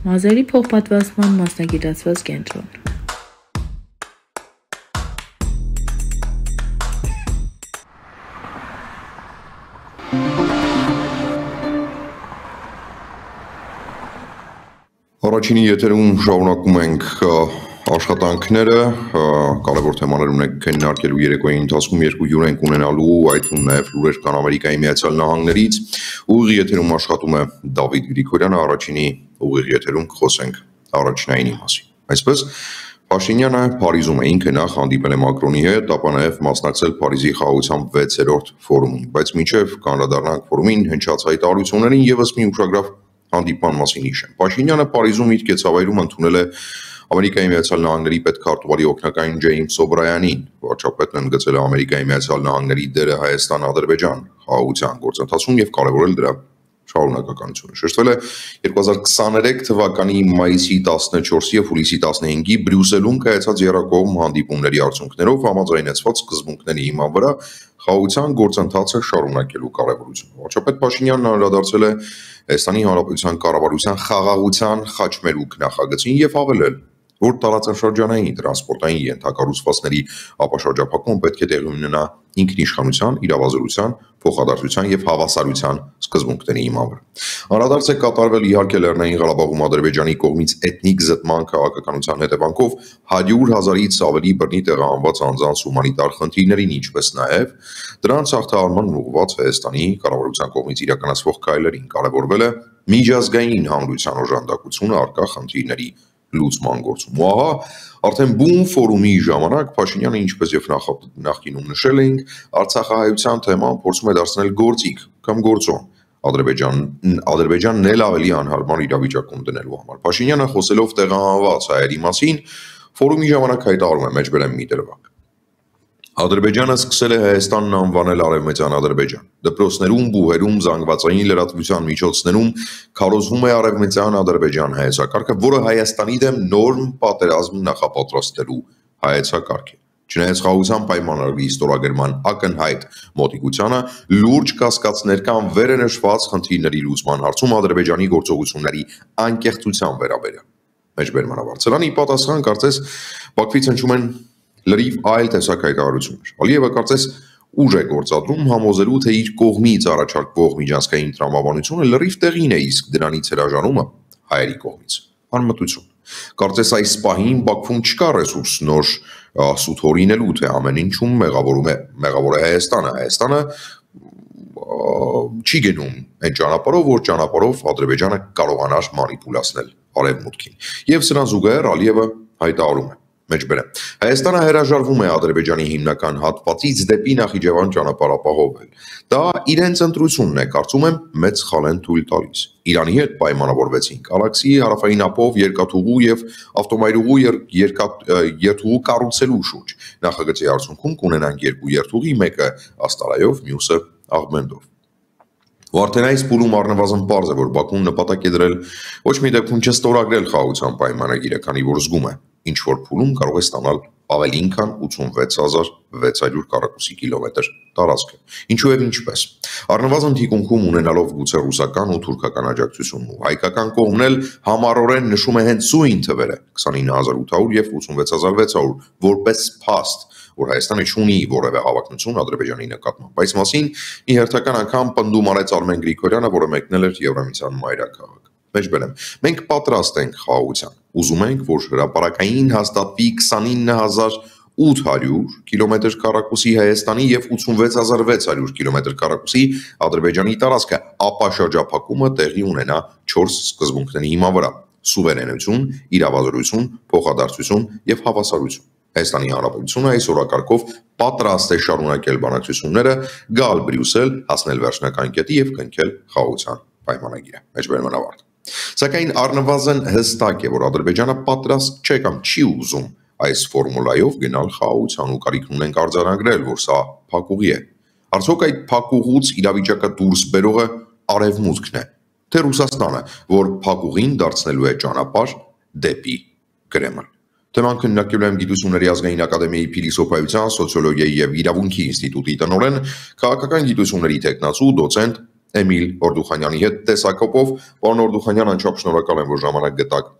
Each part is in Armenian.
Մազերի փոխպատվաստման մասնագիտացված կենտրոն։ Առաջինի եթերում շարունակում ենք աշխատանքները, կարևոր թեմաներ ունենք քննարկելու երեկոյի ընթացքում երկու հյուր ենք ունենալու, այդ ու նաև լուրեր կան Ամերիկայի Միացյալ Նահանգներից։ Ուղիղ եթերում աշխատում է Դավիթ Գրիգորյանը, առաջինի ուղիղ եթերում խոսենք առաջնայինի մասին։ Այսպես Փաշինյանը Փարիզում է ինքը նախ հանդիպել է Մակրոնի հետ, ապա նաև մասնակցել Փարիզի խաղաղության 6-րդ ֆորումին, բայց մինչև կանրադառնանք ֆորումին հնչած հայտարարություններին եւս մի ուշագրավ հանդիպման մասին հիշեմ։ Փաշինյանը Փարիզում իր կեցավայրում ընդունել է Ամերիկայի Միացյալ Նահանգների պետքարտուղարի օգնական Ջեյմս Օբրայանին, վարչապետն ընդգծել է Ամերիկայի Միացյալ Նահանգների դերը Հայաստան-Ադրբեջան խաղաղության գործընթացում եւ կարևորել դրա շարունակականությունը։ Շեշտվել է 2023 թվականի մայիսի 14 եւ հուլիսի 15-ի Բրյուսելում կայացած երակողմ հանդիպումների արդյունքներով համաձայնեցված սկզբունքների հիման վրա խաղաղության գործընթացը շարունակելու կարևորությունը։ Վարչապետ Փաշինյանն անդրադարձել է Հայաստանի Հանրապետության կառավարության խաղաղության խաչմերուկ նախագծին եւ հավելել, որ տարածաշրջանային տրանսպորտային ենթակառուցվածքների ապաշրջափակումը պետք է տեղի ունենա ինքնիշխանության, իրավազորության, փոխադարձության եւ հավասարության սկզբունքների հիման վրա։ Անդրադարձ է կատարվել իհարկե Լեռնային Ղարաբաղում Ադրբեջանի կողմից էթնիկ զտման քաղաքականության հետևանքով 100.000-ից ավելի բռնի տեղահանված անձանց հումանիտար խնդիրներին, ինչպես նաեւ դրանց հաղթահարման ուղղված Հայաստանի կառավարության կողմից իրականացվող քայլերին կարևորվել է միջազգային հանրության օժանդակությունը արկա խնդիրների լուծման գործում։ Ու ահա արդեն բուն ֆորումի ժամանակ Փաշինյանը ինչպես եւ նախկինում նշել էինք, Արցախահայության թեման փորձում է դարձնել գործիք կամ գործոն Ադրբեջան Ադրբեջանն էլ ավելի անհարմար իրավիճակում դնելու համար։ Փաշինյանը խոսելով տեղահանված հայերի մասին ֆորումի ժամանակ հայտարարում է մեջբերեմ մի դրվագ։ Ադրբեջանը սկսել է Հայաստանն անվանել Արևմտյան Ադրբեջան։ Դպրոցներում, բուհերում, զանգվածային լրատվության միջոցներում քարոզվում է Արևմտյան Ադրբեջան հայեցակարգը, որը Հայաստանի դեմ նորմ պատերազմ նախապատրաստելու հայեցակարգ է։ Չնայած խաղաղության պայմանագրի ստորագրման ակնհայտ մոտիկությանը լուրջ կասկածներ կան վերը նշված խնդիրների լուծման հարցում Ադրբեջանի գործողությունների անկեղծության վերաբերյալ։ Մեջբերման ավարտելանի պատասխան կարծես Բաքվից հնչում են լրիվ այլ տեսակ հայտարարություններ։ Ալիևը կարծես ուժ է գործադրում համոզելու, թե իր կողմից առաջարկվող միջազգային տրամաբանությունը լրիվ տեղին է, իսկ դրանից հրաժարումը հայերի կողմից անմտություն։ Կարծես այս պահին Բաքվում չկա ռեսուրս նոր սուտ հորինելու, թե ամեն ինչում մեղավորում է մեղավոր է Հայաստանը։ Հայաստանը չի գնում այն ճանապարհով, որ ճանապարհով Ադրբեջանը կարողանար մանիպուլացնել արևմուտքին։ Եվ սրան զուգահեռ Ալիևը հայտարարում է Մեջբերեմ։ Հայաստանը հրաժարվում է Ադրբեջանի հիմնական հատվածից դեպի Նախիջևան ճանապարհ ապահովել։ Դա իրենց ընտրությունն է, կարծում եմ, մեծ խալ են թույլ տալիս։ Իրանի հետ պայմանավորվեցին Գալաքսի հարավային ափով երկաթուղու եւ ավտոմայրուղու երթուղու կառուցելու շուրջ։ Նախագծի արդյունքում կունենանք երկու երթուղի, մեկը Աստարայով, մյուսը Աղմենդով։ Ու արդեն այս փուլում առնվազն པարզ է, որ Բաքուն նպատակ է դրել ոչ մի դեպքում չստորագրել խաղաղության պայմանագիրը, քանի որ զգում է, ինչ որ փուլում կարող է ստանալ ավելին քան 86600 քառակուսի կիլոմետր տարածքը։ Ինչու եւ ինչպես։ Առնվազն թիկունքում ունենալով գուցե ռուսական ու թուրքական աջակցությունն ու հայկական կողմն էլ համառորեն նշում է հենց սույն թվերը 29800 եւ 86600 որպես փաստ որ Հայաստանը չունի որևէ հավակնություն Ադրբեջանի նկատմամբ։ Այս մասին մի հերթական անգամ պնդում արեց Արմեն Գրիգորյանը, որը մեկնել էր Եվրամիության մայրաքաղաք։ Մեջբերեմ։ Մենք պատրաստ ենք խաղաղության։ Ուզում ենք, որ հրաապարակային հաստատվի 29800 կիլոմետր քառակուսի Հայաստանի եւ 86600 կիլոմետր քառակուսի Ադրբեջանի տարածքը, ապա շրջափակումը տեղի ունենա 4 սկզբունքների հիման վրա՝ սուվերենություն, իրավազորություն, փոխադարձություն եւ հավասարություն։ Հայաստանի Հանրապետությունը այս օրակարգով պատրաստ է շարունակել բանակցությունները, գալ Բրյուսել, հասնել վերջնական կետի եւ կնքել խաղաղության պայմանագիրը։ Մեջբերման ավարտ։ Սակայն առնվազն հստակ է, որ Ադրբեջանը պատրաստ չէ կամ չի ուզում այս ֆորմուլայով գնալ խաղաղության ու կարիք ունենք արձանագրել, որ սա փակուղի է։ Արդյոք այդ փակուղուց իրավիճակը դուրս բերողը արևմուտքն է, թե Ռուսաստանը, որ փակուղին դարձնելու է ճանապարհ դեպի Կրեմլ։ Թեման քննարկելու եմ Գիտությունների ազգային ակադեմիայի փիլիսոփայության, սոցիոլոգիայի եւ իրավունքի ինստիտուտի տնօրեն, քաղաքական գիտությունների տեխնացու, դոցենտ Էմիլ Օրդուխանյանի հետ տեսակապով։ Պարոն Օրդուխանյան, անչափ շնորհակալ եմ, որ ժամանակ գտաք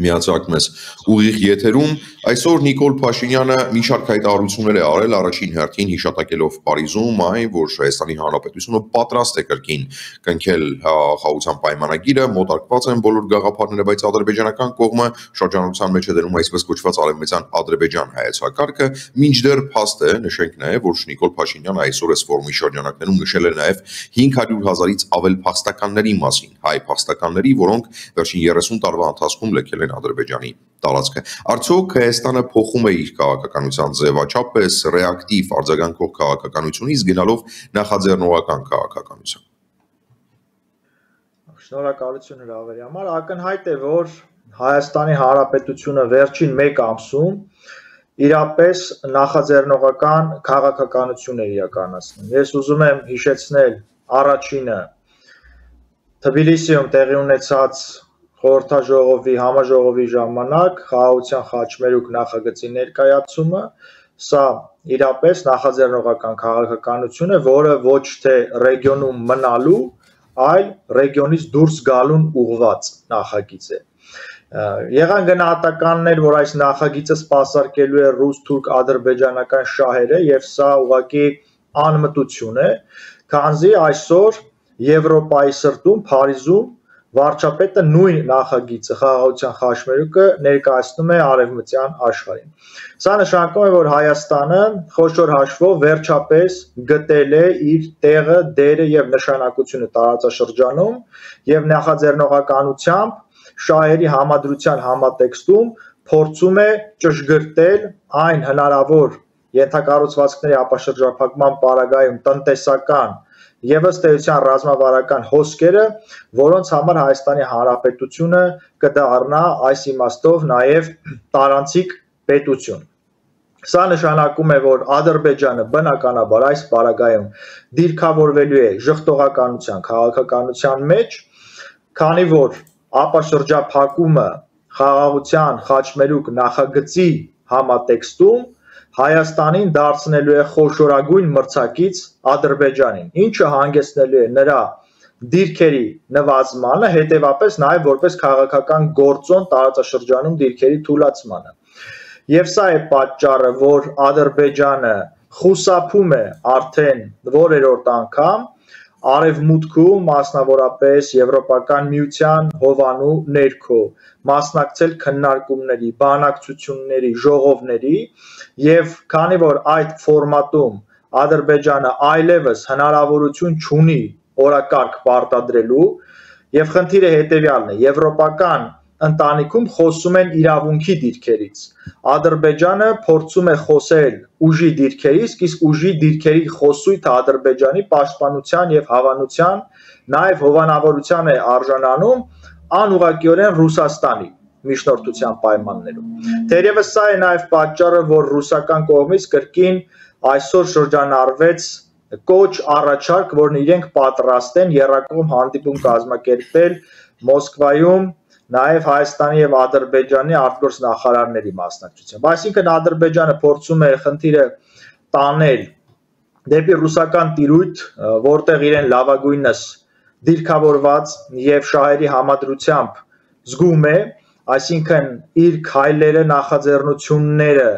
միացակ մեզ ուղիղ եթերում այսօր Նիկոլ Փաշինյանը մի շարք հայտարարություններ է արել առաջին հերթին հիշատակելով Փարիզում այն որ Հայաստանի Հանրապետությունը պատրաստ է կրկին կնքել խաղաղության պայմանագիրը մոտարկված են բոլոր գաղափարները բայց ադրբեջանական կողմը շրջանառության մեջ է դնում այսպես կոչված արևմտյան ադրբեջան հայեցակարգը մինչդեռ փաստ է նշենք նաև որ Նիկոլ Փաշինյանը այսօր այս ֆորումի շրջանակներում նշել է նաև 500 հազարից ավել փախստականների մասին հայ փախստականների որոնք վերջին 30 տարվա ընթացքում լքել արգելել են Ադրբեջանի տարածքը։ Արդյոք Հայաստանը փոխում է իր քաղաքականության ձևաչափը ռեակտիվ արձագանքող քաղաքականությունից գնալով նախաձեռնողական քաղաքականության։ Շնորհակալություն հրավերի համար։ Ակնհայտ է, որ Հայաստանի Հանրապետությունը վերջին 1 ամսում իրապես նախաձեռնողական քաղաքականություն է իրականացնում։ Ես ուզում եմ հիշեցնել առաջինը. Թբիլիսիում տեղի ունեցած խորհրդաժողովի համաժողովի ժամանակ խաղաղության խաչմերուկ նախագծի ներկայացումը սա իրապես նախաձեռնողական քաղաքականություն է, որը ոչ թե ռեգիոնում մնալու, այլ ռեգիոնից դուրս գալուն ուղված նախագիծ է։ Եղան գնահատականներ, որ այս նախագիծը սпасարկելու է ռուս-թուրք-ադրբեջանական շահերը եւ սա ուղղակի անմտություն է, քանզի այսօր Եվրոպայի սրտում Փարիզում վարչապետը նույն նախագիծը խաղաղության խաչմերուկը ներկայացնում է արևմտյան աշխարհին։ Սա նշանակում է, որ Հայաստանը խոշոր հաշվով վերջապես գտել է իր տեղը, դերը եւ նշանակությունը տարածաշրջանում եւ նախաձեռնողականությամբ շահերի համադրության համատեքստում փորձում է ճշգրտել այն հնարավոր ենթակառուցվածքների ապաշրջափակման պարագայում տնտեսական եւ ըստ էության ռազմավարական հոսքերը, որոնց համար Հայաստանի Հանրապետությունը կդառնա այս իմաստով նաեւ տարանցիկ պետություն։ Սա նշանակում է, որ Ադրբեջանը բնականաբար այս պարագայում դիրքավորվելու է ժխտողականության, քաղաքականության մեջ, քանի որ ապաշրջափակումը խաղաղության խաչմերուկ նախագծի համատեքստում Հայաստանին դարձնելու է խոշորագույն մրցակից Ադրբեջանին, ինչը հանգեցնելու է նրա դիրքերի նվազմանը, հետևապես նաև որպես քաղաքական գործոն տարածաշրջանում դիրքերի թուլացմանը։ Եվ սա է պատճառը, որ Ադրբեջանը խուսափում է արդեն որերորդ անգամ արևմուտքում, մասնավորապես Եվրոպական միության հովանու ներքո, մասնակցել քննարկումների, բանակցությունների, ժողովների եւ քանի որ այդ ֆորմատում Ադրբեջանը այլևս հնարավորություն չունի օրակարգ պարտադրելու եւ խնդիրը հետեւյալն է եվրոպական ընտանիքում խոսում են իրավունքի դիրքերից ադրբեջանը փորձում է խոսել ուժի դիրքերից իսկ ուժի դիրքերի խոսույթը ադրբեջանի պաշտպանության եւ հավանության նաեւ հովանավորության է արժանանում անուղակիորեն ռուսաստանի միջնորդության պայմաններում թերևս սա է նաեւ պատճառը որ ռուսական կողմից կրկին այսօր շրջանառվեց կոչ առաջարկ, որն իրենք պատրաստ են երակողմ հանդիպում կազմակերպել Մոսկվայում նաև Հայաստանի եւ Ադրբեջանի արտգործ նախարարների մասնակցությամբ։ Այսինքն Ադրբեջանը փորձում է խնդիրը տանել դեպի ռուսական տիրույթ, որտեղ իրեն լավագույնս դիրքավորված եւ շահերի համադրությամբ զգում է, այսինքն իր քայլերը, նախաձեռնությունները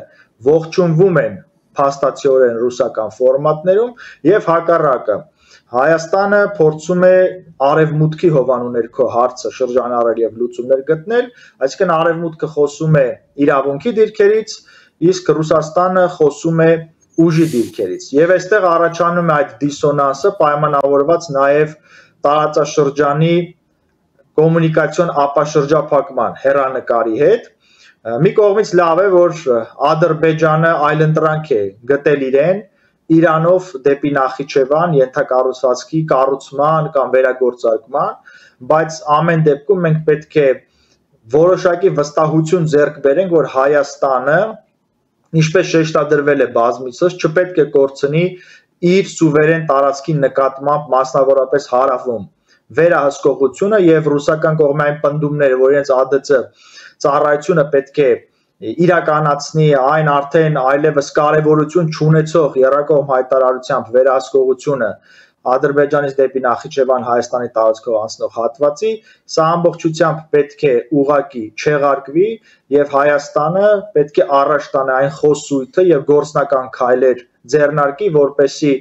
ողջունվում են փաստացիորեն ռուսական ֆորմատներում եւ հակառակը. Հայաստանը փորձում է արևմուտքի հովանու ներքո հարցը շրջանառել եւ լուծումներ գտնել, այսինքն արևմուտքը խոսում է իրավունքի դիրքերից, իսկ Ռուսաստանը խոսում է ուժի դիրքերից։ Եվ այստեղ առաջանում է այդ դիսոնանսը պայմանավորված նաև տարածաշրջանի կոմունիկացիոն ապաշրջափակման հերանեկարի հետ, Մի կողմից լավ է, որ Ադրբեջանը այլընտրանք է գտել իրեն Իրանով դեպի Նախիջևան ենթակառուցվածքի կառուցման կամ վերագործարկման, բայց ամեն դեպքում մենք պետք է որոշակի վստահություն ձեռք բերենք, որ Հայաստանը ինչպես շեշտադրվել է բազմիցս, չպետք է կորցնի իր սուվերեն տարածքի նկատմամբ մասնավորապես հարավում վերահսկողությունը եւ ռուսական կողմի այն պնդումները, որ իրենց ԱԴՑ ծառայությունը պետք է իրականացնի այն արդեն այլևս կարևորություն չունեցող երակողմ հայտարարությամբ վերահսկողությունը Ադրբեջանից դեպի Նախիջևան Հայաստանի տարածքով անցնող հատվածի, սա ամբողջությամբ պետք է ուղակի չեղարկվի եւ Հայաստանը պետք է առաջ տանե այն խոսույթը եւ գործնական քայլեր ձեռնարկի, որպեսի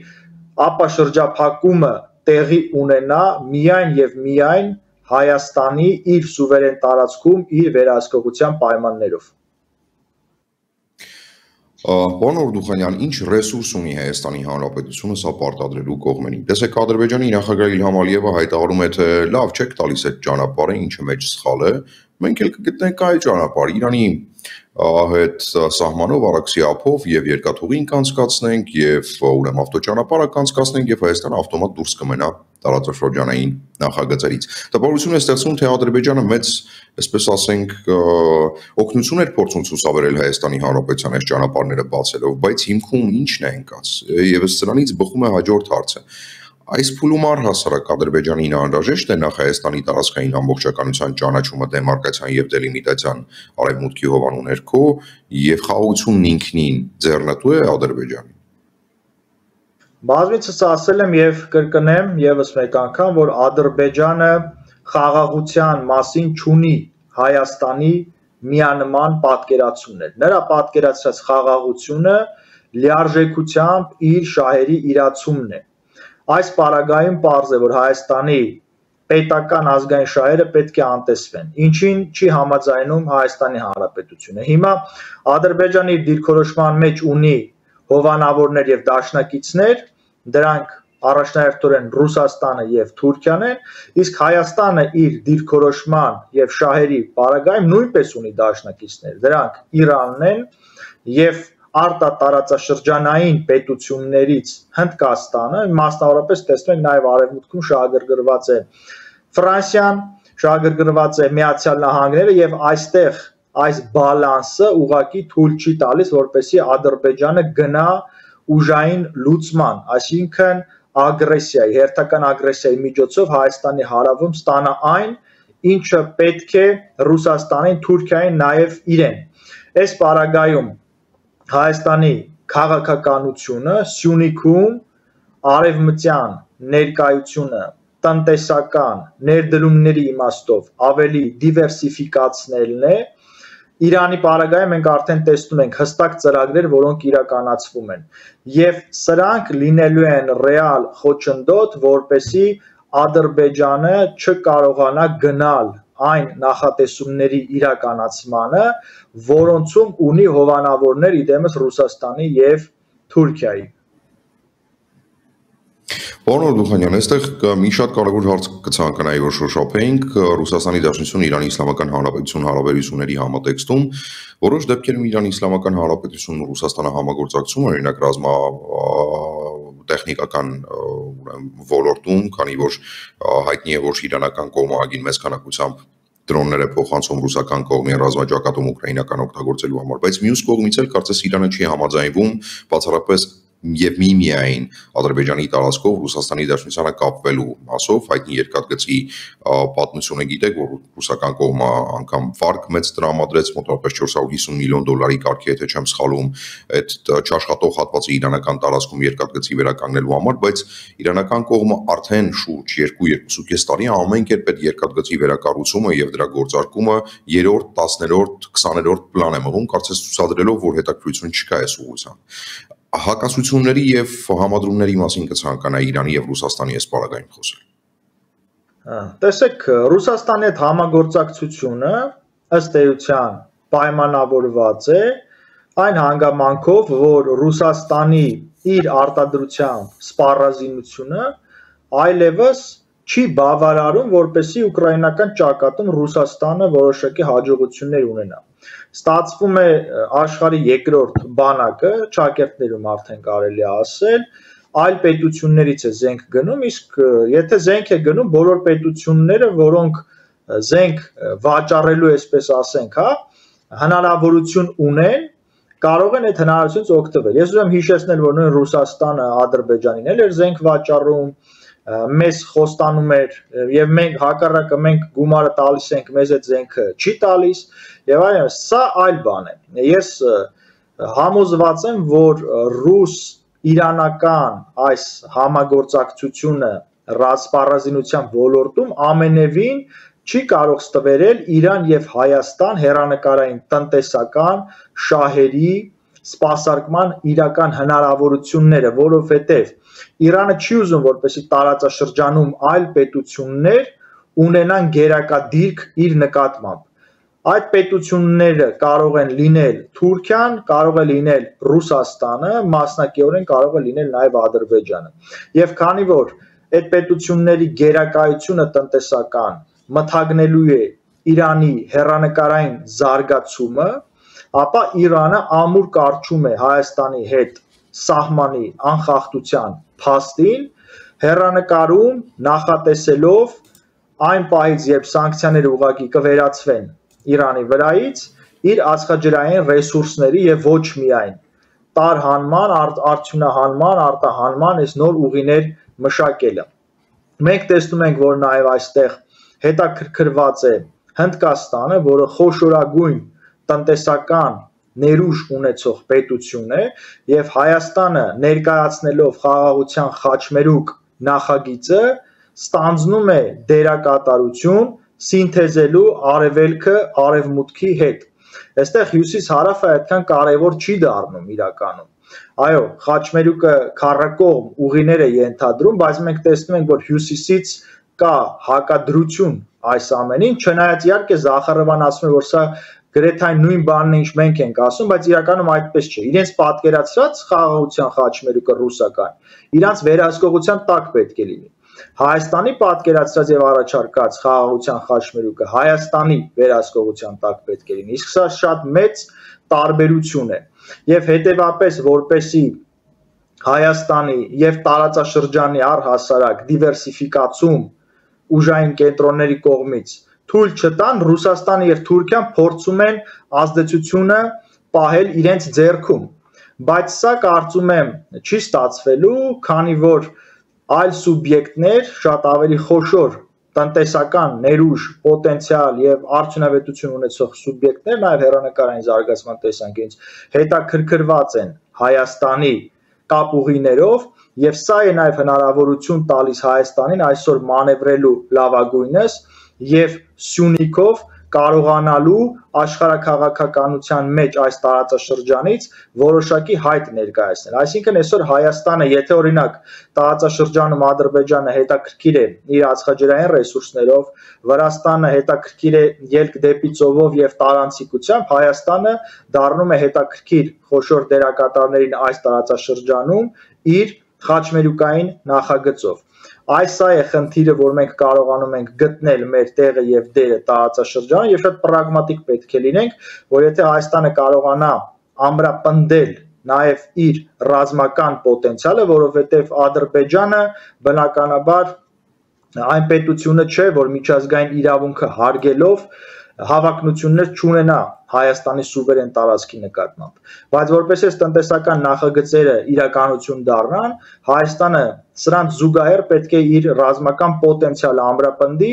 ապաշրջափակումը տեղի ունենա միայն եւ միայն Հայաստանի իր սուվերեն տարածքում իր վերահսկողության պայմաններով։ Պարոն Օրդուխանյան, ինչ ռեսուրս ունի Հայաստանի Հանրապետությունը սա պարտադրելու կողմերին։ Տեսեք, Ադրբեջանի նախագահ Իլհամ Ալիևը հայտարարում է, թե լավ, չեք տալիս այդ ճանապարհը, ինչը մեջ սխալ է, մենք էլ կգտնենք այլ ճանապարհ։ Իրանի հետ սահմանով Արաքսի ափով եւ երկաթուղին կանցկացնենք եւ ուրեմն ավտոճանապարհը կանցկացնենք եւ Հայաստանը ավտոմատ դուրս կմնա տարածաշրջանային նախագծերից։ Տպավորություն է ստեղծում, թե Ադրբեջանը մեծ, այսպես ասենք, օգնություն էր փորձում ցուսաբերել Հայաստանի Հանրապետության այս ճանապարհները բացելով, բայց հիմքում ի՞նչն է ընկած։ Եվս սրանից բխում է հաջորդ հարցը Այս փուլում առհասարակ Ադրբեջանին անհրաժեշտ է նախ Հայաստանի տարածքային ամբողջականության ճանաչումը դեմարկացիան եւ դելիմիտացիան արևմուտքի հովանու ներքո եւ խաղաղությունն ինքնին ձեռնտու է Ադրբեջանին։ Բազմիցս ասել եմ եւ կրկնեմ եւս մեկ անգամ, որ Ադրբեջանը խաղաղության մասին ճունի Հայաստանի միանման պատկերացումներ։ Նրա պատկերացրած խաղաղությունը լիարժեքությամբ իր շահերի իրացումն է Այս պարագայում պարզ է, որ Հայաստանի պետական ազգային շահերը պետք է անտեսվեն։ Ինչին չի համաձայնում Հայաստանի Հանրապետությունը։ Հիմա Ադրբեջանը իր դիրքորոշման մեջ ունի հովանավորներ եւ դաշնակիցներ, դրանք առաջնահերթորեն Ռուսաստանը եւ Թուրքիան են, իսկ Հայաստանը իր դիրքորոշման եւ շահերի պարագայում նույնպես ունի դաշնակիցներ։ Դրանք Իրանն են եւ արտատարածաշրջանային պետություններից Հնդկաստանը, մասնավորապես տեսնում ենք նաև արևմուտքում շահագրգռված է Ֆրանսիան, շահագրգռված է Միացյալ Նահանգները եւ այստեղ այս բալանսը ուղակի թույլ չի տալիս, որպեսի Ադրբեջանը գնա ուժային լուծման, այսինքն ագրեսիայի, հերթական ագրեսիայի միջոցով Հայաստանի հարավում ստանա այն, ինչը պետք է Ռուսաստանին, Թուրքիային, նաև իրեն։ Այս պարագայում Հայաստանի քաղաքականությունը Սյունիքում արևմտյան ներկայությունը տնտեսական ներդրումների իմաստով ավելի դիվերսիֆիկացնելն է Իրանի պարագայում մենք արդեն տեսնում ենք հստակ ծրագրեր, որոնք իրականացվում են եւ սրանք լինելու են ռեալ խոչընդոտ, որպեսի Ադրբեջանը չկարողանա գնալ այն նախատեսումների իրականացմանը, որոնցում ունի հովանավորներ իդեմս Ռուսաստանի եւ Թուրքիայի։ Պարոն Օրդուխանյան, այստեղ մի շատ կարևոր հարց կցանկանայի, որ շոշափեինք Ռուսաստանի Դաշնություն Իրանի Իսլամական Հանրապետություն հարաբերությունների համատեքստում, որոշ դեպքերում Իրանի Իսլամական Հանրապետությունն ու Ռուսաստանը համագործակցում են, օրինակ ռազմա տեխնիկական ոլորտում, քանի որ հայտնի է, որ իրանական կողմը ագին մեծ քանակությամբ դրոններ է փոխանցում ռուսական կողմի ռազմաճակատում ուկրաինական օգտագործելու համար, բայց մյուս կողմից էլ կարծես Իրանը չի համաձայնվում բացառապես եւ միմիային Ադրբեջանի տարածքով Ռուսաստանի Դաշնությանը կապվելու մասով հայտնի երկաթգծի պատմությունը գիտեք, որ ռուսական կողմը անգամ վարկ մեծ տրամադրեց մոտավորապես 450 միլիոն դոլարի կարգի, եթե չեմ սխալվում, այդ չաշխատող հատվածը իրանական տարածքում երկաթգծի վերականգնելու համար, բայց իրանական կողմը արդեն շուրջ 2-2.5 տարի ամեն կերպ այդ երկաթգծի վերակառուցումը եւ դրա գործարկումը 3-րդ, 10-րդ, 20-րդ պլան է մղում, կարծես ցուցադրելով, որ հետաքրություն չկա այս ուղղությամբ հակասությունների եւ համադրումների մասին կցանկանայի Իրանի եւ Ռուսաստանի այս պարագայում խոսել։ Տեսեք, Ռուսաստանի հետ համագործակցությունը ըստ էության պայմանավորված է այն հանգամանքով, որ Ռուսաստանի իր արտադրությամբ սպառազինությունը այլևս չի բավարարում, որպեսի ուկրաինական ճակատում Ռուսաստանը որոշակի հաջողություններ ունենա ստացվում է աշխարհի երկրորդ բանակը, ճակերտներում արդեն կարելի ասել, այլ պետություններից է զենք գնում, իսկ եթե զենք է գնում բոլոր պետությունները, որոնք զենք վաճառելու, այսպես ասենք, հա, հնարավորություն ունեն, կարող են այդ հնարավորությունից օգտվել։ Ես ուզում եմ հիշեցնել, որ նույն Ռուսաստանը Ադրբեջանին էլ էր զենք վաճառում, մեզ խոստանում էր եւ մենք հակառակը մենք գումարը տալիս ենք, մեզ այդ զենքը չի տալիս եւ այլն, սա այլ բան է։ Ես համոզված եմ, որ ռուս իրանական այս համագործակցությունը ռասպարազինության ոլորտում ամենևին չի կարող ստվերել Իրան եւ Հայաստան հերանեկարային տնտեսական շահերի սպասարկման իրական հնարավորությունները, որովհետեւ Իրանը չի ուզում որպեսի տարածաշրջանում այլ պետություններ ունենան գերակադիրք իր նկատմամբ այդ պետությունները կարող են լինել Թուրքիան, կարող է լինել Ռուսաստանը, մասնակիորեն կարող է լինել նաև Ադրբեջանը։ Եվ քանի որ այդ պետությունների գերակայությունը տնտեսական մթագնելու է Իրանի հերանեկարային զարգացումը, ապա Իրանը ամուր կարճում է Հայաստանի հետ սահմանի անխախտության փաստին, հերանեկարում նախատեսելով այն պահից, երբ սանկցիաները ուղղակի կվերացվեն Իրանի վրայից, իր ածխաջրային ռեսուրսների եւ ոչ միայն տարհանման, արդյունահանման, արտահանման այս նոր ուղիներ մշակելը։ Մենք տեսնում ենք, որ նաև այստեղ հետաքրքրված է Հնդկաստանը, որը խոշորագույն տնտեսական ներուժ ունեցող պետություն է եւ Հայաստանը ներկայացնելով խաղաղության խաչմերուկ նախագիծը ստանձնում է դերակատարություն սինթեզելու արևելքը արևմուտքի հետ Այստեղ հյուսիս-հարավը այդքան կարևոր չի դառնում իրականում։ Այո, խաչմերուկը քառակողմ ուղիներ է ենթադրում, բայց մենք տեսնում ենք, որ հյուսիսից կա հակադրություն այս ամենին, չնայած իհարկե Զախարովան ասում է, որ սա գրեթե այն նույն բանն է, ինչ մենք ենք ասում, բայց իրականում այդպես չէ։ Իրենց պատկերացրած խաղաղության խաչմերուկը ռուսական, իրանց վերահսկողության տակ պետք է լինի։ Հայաստանի պատկերացրած եւ առաջարկած խաղաղության խաչմերուկը Հայաստանի վերահսկողության տակ պետք է լինի։ Իսկ սա շատ մեծ տարբերություն է։ Եվ հետեւապես որպեսի Հայաստանի եւ տարածաշրջանի առհասարակ դիվերսիֆիկացում ուժային կենտրոնների կողմից թույլ չտան Ռուսաստանը եւ Թուրքիան փորձում են ազդեցությունը պահել իրենց ձեռքում բայց սա կարծում եմ չի ստացվելու քանի որ այլ սուբյեկտներ, շատ ավելի խոշոր տնտեսական ներուժ, պոտենցիալ եւ արդյունավետություն ունեցող սուբյեկտներ նաեւ հերանեկարային զարգացման տեսանկյունից հետաքրքրված են Հայաստանի կապուղիներով եւ սա է նաեւ հնարավորություն տալիս Հայաստանին այսօր մանևրելու լավագույնս եւ Սյունիքով կարողանալու աշխարհակաղակականության մեջ այս տարածաշրջանից որոշակի հայտ ներկայացնել։ Այսինքն այսօր Հայաստանը, եթե օրինակ տարածաշրջանում Ադրբեջանը հետաքրքիր է իր ածխաջրային ռեսուրսներով, Վրաստանը հետաքրքիր է ելք դեպի ծովով եւ տարանցիկությամբ, Հայաստանը դառնում է հետաքրքիր խոշոր դերակատարներին այս տարածաշրջանում իր խաչմերուկային նախագծով Այս սա է խնդիրը, որ մենք կարողանում ենք գտնել մեր տեղը եւ դերը տարածաշրջանում եւ շատ պրագմատիկ պետք է լինենք, որ եթե Հայաստանը կարողանա ամրապնդել նաև իր ռազմական պոտենցիալը, որովհետև Ադրբեջանը բնականաբար այն պետությունը չէ, որ միջազգային իրավունքը հարգելով հավակնություններ չունենա Հայաստանի սուվերեն տարածքի նկատմամբ։ Բայց որպես այս տնտեսական նախագծերը իրականություն դառնան, Հայաստանը սրանց զուգահեռ պետք է իր ռազմական պոտենցիալը ամրապնդի,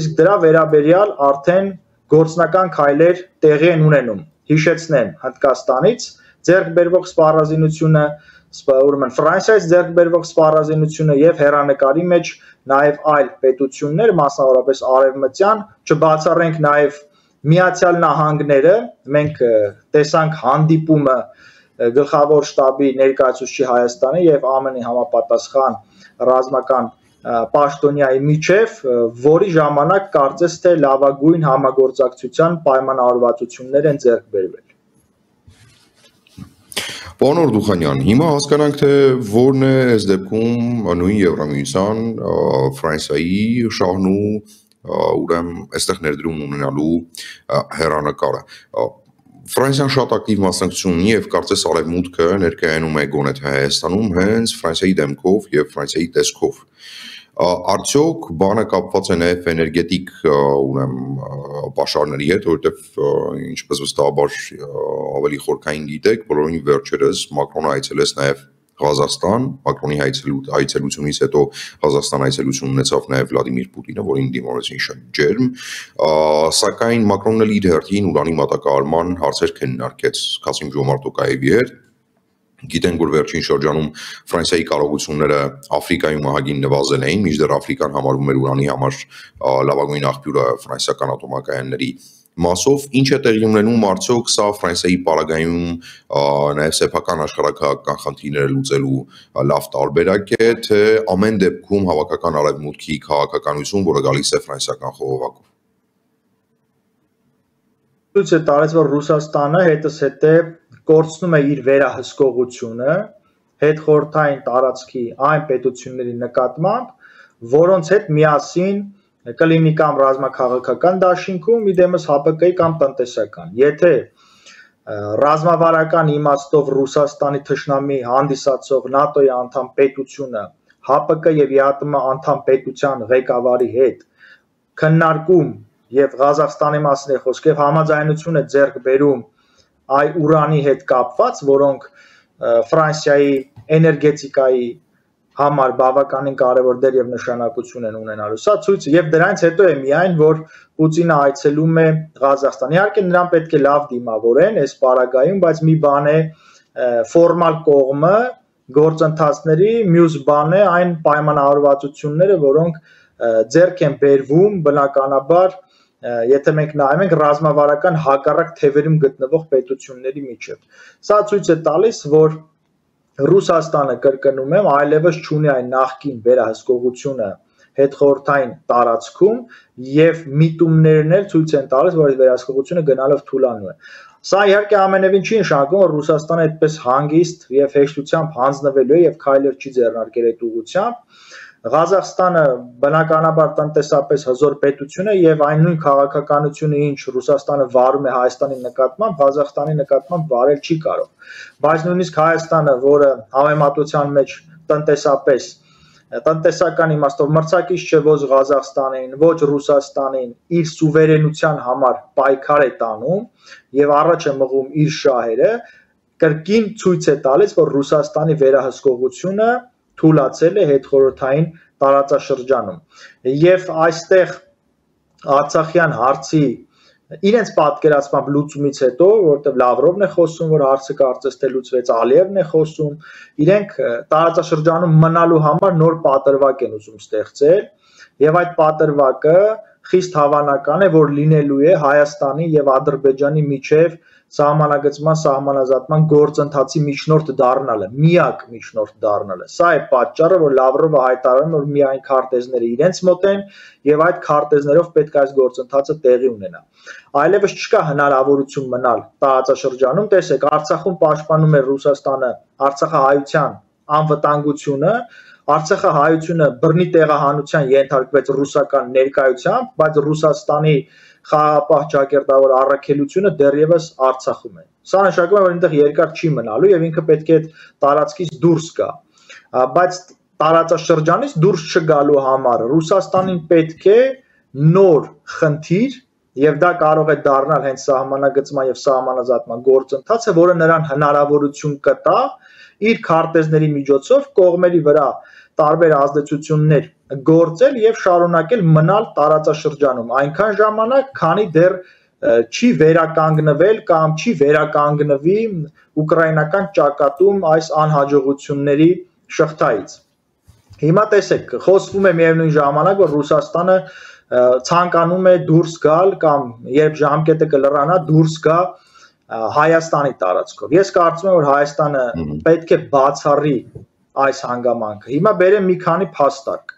իսկ դրա վերաբերյալ արդեն գործնական քայլեր տեղի են ունենում։ Հիշեցնեմ Հնդկաստանից ձեռք բերվող սպառազինությունը, ուրեմն Ֆրանսիայից ձեռք բերվող սպառազինությունը եւ հերանեկարի մեջ նաեւ այլ պետություններ, մասնավորապես արևմտյան, չբացառենք նաեւ Միացյալ Նահանգները մենք տեսանք հանդիպումը գլխավոր շտաբի ներկայացուցիչի Հայաստանի եւ ԱՄՆ-ի համապատասխան ռազմական պաշտոնյայի միջև, որի ժամանակ կարծես թե լավագույն համագործակցության պայմանավորվածություններ են ձեռք բերվել։ Պարոն Օրդուխանյան, հիմա հասկանանք թե որն է այս դեպքում նույն Եվրամիության, Ֆրանսիայի շահնու ուրեմն այստեղ ներդրում ունենալու հերանեկարը Ֆրանսիան շատ ակտիվ մասնակցություն ունի եւ կարծես արևմուտքը ներկայանում է գոնե թե Հայաստանում հենց Ֆրանսիայի դեմքով եւ Ֆրանսիայի տեսքով արդյոք բանը կապված է նաև էներգետիկ ուրեմն պաշարների հետ, որովհետև ինչպես վստահաբար ավելի խորքային գիտեք, բոլորին վերջերս Մակրոնը այցելեց նաև Ղազախստան, Մակրոնի հայցելու հայցելությունից հետո Ղազախստան հայցելություն ունեցավ նաև Վլադիմիր Պուտինը, որին դիմավորեցին շատ ջերմ, սակայն Մակրոնն էլ իր հերթին ուրանի մատակարարման հարցեր քննարկեց Քասիմ Ժոմարտ Տոկաևի հետ Գիտենք, որ վերջին շրջանում Ֆրանսիայի կարողությունները Աֆրիկայում ահագին նվազել էին, մինչդեռ Աֆրիկան համարվում էր ուրանի համար լավագույն աղբյուրը ֆրանսիական ատոմակայանների մասով ինչ է տեղի ունենում արդյոք սա Ֆրանսիայի պարագայում նաև սեփական աշխարհակահաղական խնդիրները լուծելու լավ տարբերակ է թե ամեն դեպքում հավաքական արևմուտքի քաղաքականություն, որը գալիս է ֆրանսիական խողովակով ցույց է տալիս, որ Ռուսաստանը հետս հետե կորցնում է իր վերահսկողությունը հետխորթային տարածքի այն պետությունների նկատմամբ, որոնց հետ միասին կլինի կամ ռազմաքաղաքական դաշինքում, իդեմս ՀՊԿ-ի կամ տնտեսական։ Եթե ռազմավարական իմաստով Ռուսաստանի թշնամի հանդիսացող ՆԱՏՕ-ի անդամ պետությունը ՀՊԿ եւ ԵԱՏՄ անդամ պետության ղեկավարի հետ քննարկում եւ Ղազախստանի մասին է խոսք եւ համաձայնություն է ձեռք բերում այ ուրանի հետ կապված, որոնք Ֆրանսիայի էներգետիկայի համար բավականին կարևոր դեր եւ նշանակություն են ունենալու։ Սա ցույց եւ դրանից հետո է միայն որ Պուտինը այցելում է Ղազախստան։ Իհարկե նրան պետք է լավ դիմավորեն այս պարագայում, բայց մի բան է ֆորմալ կողմը գործընթացների, մյուս բան է այն պայմանավորվածությունները, որոնք ձեռք են բերվում բնականաբար եթե մենք նայում ենք ռազմավարական հակառակ թևերում գտնվող պետությունների միջև։ Սա ցույց է տալիս, որ Ռուսաստանը կրկնում եմ, այլևս չունի այն նախկին վերահսկողությունը հետխորթային տարածքում եւ միտումներն էլ ցույց են տալիս, որ այդ վերահսկողությունը գնալով թուլանում է։ Սա իհարկե ամենևին չի նշանակում, որ Ռուսաստանը այդպես հանգիստ եւ հեշտությամբ հանձնվելու է եւ քայլեր չի ձեռնարկել այդ ուղղությամբ, Ղազախստանը բնականաբար տնտեսապես հզոր պետություն է եւ այն նույն քաղաքականությունը, ինչ Ռուսաստանը վարում է Հայաստանի նկատմամբ, Ղազախստանի նկատմամբ վարել չի կարող։ Բայց նույնիսկ Հայաստանը, որը համեմատության մեջ տնտեսապես տնտեսական իմաստով մրցակից չէ ոչ Ղազախստանին, ոչ Ռուսաստանին, իր սուվերենության համար պայքար է տանում եւ առաջ է մղում իր շահերը, կրկին ցույց է տալիս, որ Ռուսաստանի վերահսկողությունը թույլացել է հետխորհրդային տարածաշրջանում։ Եվ այստեղ Արցախյան հարցի իրենց պատկերացմամբ լուծումից հետո, որտեղ Լավրովն է խոսում, որ հարցը կարծես թե լուծվեց, Ալիևն է խոսում, իրենք տարածաշրջանում մնալու համար նոր պատրվակ են ուզում ստեղծել, եւ այդ պատրվակը խիստ հավանական է, որ լինելու է Հայաստանի եւ Ադրբեջանի միջև սահմանագծման սահմանազատման գործընթացի միջնորդ դառնալը, միակ միջնորդ դառնալը։ Սա է պատճառը, որ Լավրովը հայտարարում որ միայն քարտեզները իրենց մոտ են եւ այդ քարտեզներով պետք է այս գործընթացը տեղի ունենա։ Այլևս չկա հնարավորություն մնալ տարածաշրջանում, տեսեք, Արցախում պաշտպանում է Ռուսաստանը Արցախահայության անվտանգությունը, Արցախահայությունը բռնի տեղահանության ենթարկվեց ռուսական ներկայությամբ, բայց Ռուսաստանի խաղապահ ճակերտավոր առաքելությունը դեռևս Արցախում է։ Սա նշանակում է, որ այնտեղ երկար չի մնալու եւ ինքը պետք է տարածքից դուրս գա։ Բայց տարածաշրջանից դուրս չգալու համար Ռուսաստանին պետք է նոր խնդիր եւ դա կարող է դառնալ հենց սահմանագծման եւ սահմանազատման գործընթացը, որը նրան հնարավորություն կտա իր քարտեզների միջոցով կողմերի վրա տարբեր ազդեցություններ գործել եւ շարունակել մնալ տարածաշրջանում այնքան ժամանակ, քանի դեռ չի վերականգնվել կամ չի վերականգնվի ուկրաինական ճակատում այս անհաջողությունների շղթայից։ Հիմա տեսեք, խոսվում է միևնույն ժամանակ, որ Ռուսաստանը ցանկանում է դուրս գալ կամ երբ ժամկետը կլրանա դուրս գա Հայաստանի տարածքով։ Ես կարծում եմ, որ Հայաստանը պետք է բացառի այս հանգամանքը։ Հիմա բերեմ մի քանի փաստարկ։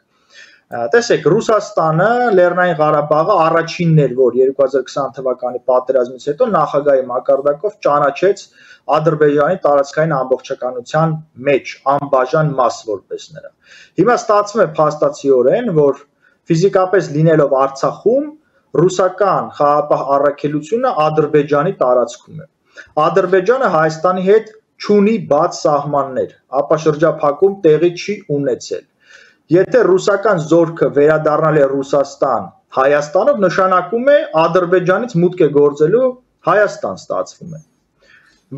Տեսեք, Ռուսաստանը Լեռնային Ղարաբաղը առաջինն էր, որ 2020 թվականի պատերազմից հետո նախագահի մակարդակով ճանաչեց Ադրբեջանի տարածքային ամբողջականության մեջ անբաժան մաս որպես նրա։ Հիմա ստացվում է փաստացիորեն, որ ֆիզիկապես լինելով Արցախում ռուսական խաղապահ առաքելությունը Ադրբեջանի տարածքում է։ Ադրբեջանը Հայաստանի հետ չունի բաց սահմաններ, ապա շրջափակում տեղի չի ունեցել Եթե ռուսական զորքը վերադառնալ է Ռուսաստան Հայաստանով նշանակում է Ադրբեջանից մուտք է գործելու Հայաստան ստացվում է։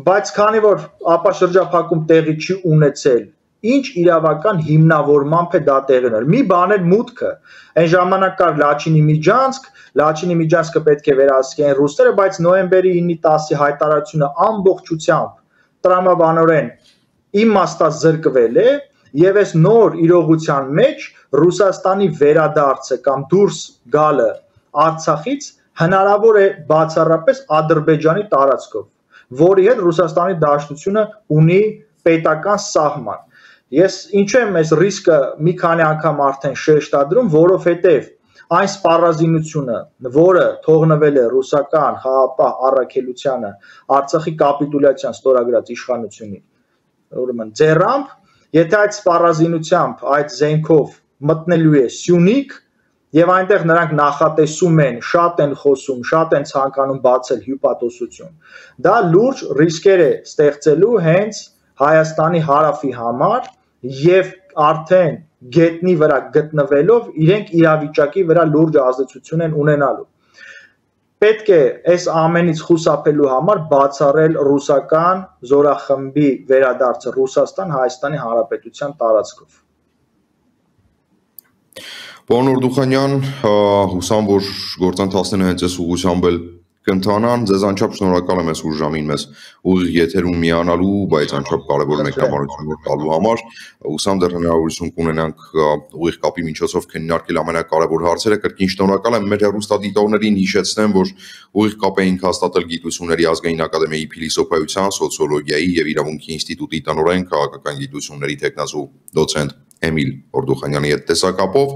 Բայց քանի որ ապա շրջափակում տեղի չի ունեցել, ինչ իրավական հիմնավորմամբ է դա տեղի ունել։ Մի բան էլ մուտքը։ Այն ժամանակ կար Լաչինի Միջանցք, Լաչինի Միջանցքը պետք է վերահսկեն ռուսները, բայց նոյեմբերի 9-ի 10-ի հայտարարությունը ամբողջությամբ տրամաբանորեն իմաստազրկվել է եւ այս նոր իրողության մեջ Ռուսաստանի վերադարձը կամ դուրս գալը Արցախից հնարավոր է բացառապես Ադրբեջանի տարածքով, որի հետ Ռուսաստանի Դաշնությունը ունի պետական սահման։ Ես ինչու եմ այս ռիսկը մի քանի անգամ արդեն շեշտադրում, որովհետև այն սպառազինությունը, որը թողնվել է ռուսական խաղապահ առաքելությանը Արցախի կապիտուլյացիան ստորագրած իշխանությունի, ուրեմն ձեռամբ, եթե այդ սպառազինությամբ, այդ զենքով մտնելու է Սյունիք, եւ այնտեղ նրանք նախատեսում են, շատ են խոսում, շատ են ցանկանում բացել հյուպատոսություն։ Դա լուրջ ռիսկեր է ստեղծելու հենց Հայաստանի հարավի համար եւ արդեն գետնի վրա գտնվելով իրենք իրավիճակի վրա լուրջ ազդեցություն են ունենալու պետք է այս ամենից խուսափելու համար բացառել ռուսական զորախմբի վերադարձը Ռուսաստան Հայաստանի Հանրապետության տարածքով։ Պարոն Օրդուխանյան, հուսամ որ գործընթացները հենց այս ուղղությամբ էլ կընթանան։ Ձեզ անչափ շնորհակալ եմ այս ուր ժամին մեզ ուղիղ եթերում միանալու, բայց անչափ կարևոր մեկնաբանություն տալու համար։ Ուսամ դեռ հնարավորություն կունենանք ուղիղ կապի միջոցով քննարկել ամենակարևոր հարցերը։ Կրկին շնորհակալ եմ մեր հեռուստադիտողներին հիշեցնեմ, որ ուղիղ կապ էինք հաստատել Գիտությունների ազգային ակադեմիայի փիլիսոփայության, սոցիոլոգիայի եւ իրավունքի ինստիտուտի տնօրեն քաղաքական գիտությունների տեխնազու դոցենտ Էմիլ Օրդուխանյանի հետ տեսակապով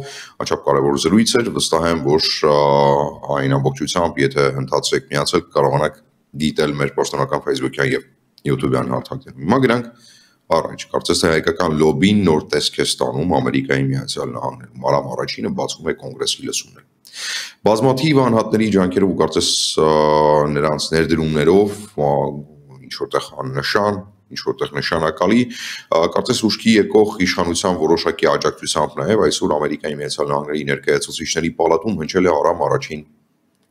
աչափ կարևոր զրույց էր վստահ եմ որ այն ամբողջությամբ եթե ընթացեք միացել կարողանաք դիտել մեր պաշտոնական Facebook-յան եւ YouTube-յան հարթակներում հիմա գրանք առաջ կարծես թե հայկական լոբին նոր տեսք է ստանում Ամերիկայի Միացյալ Նահանգներում արամ առաջինը բացվում է կոնգրեսի լսումներ բազմաթիվ անհատների ջանքերով ու կարծես նրանց ներդրումներով ինչ որտեղ աննշան ինչ որտեղ նշանակալի, կարծես ուշքի եկող իշխանության որոշակի աջակցությամբ նաև այսօր Ամերիկայի Միացյալ Նահանգների ներկայացուցիչների պալատում հնչել է Արամ առաջին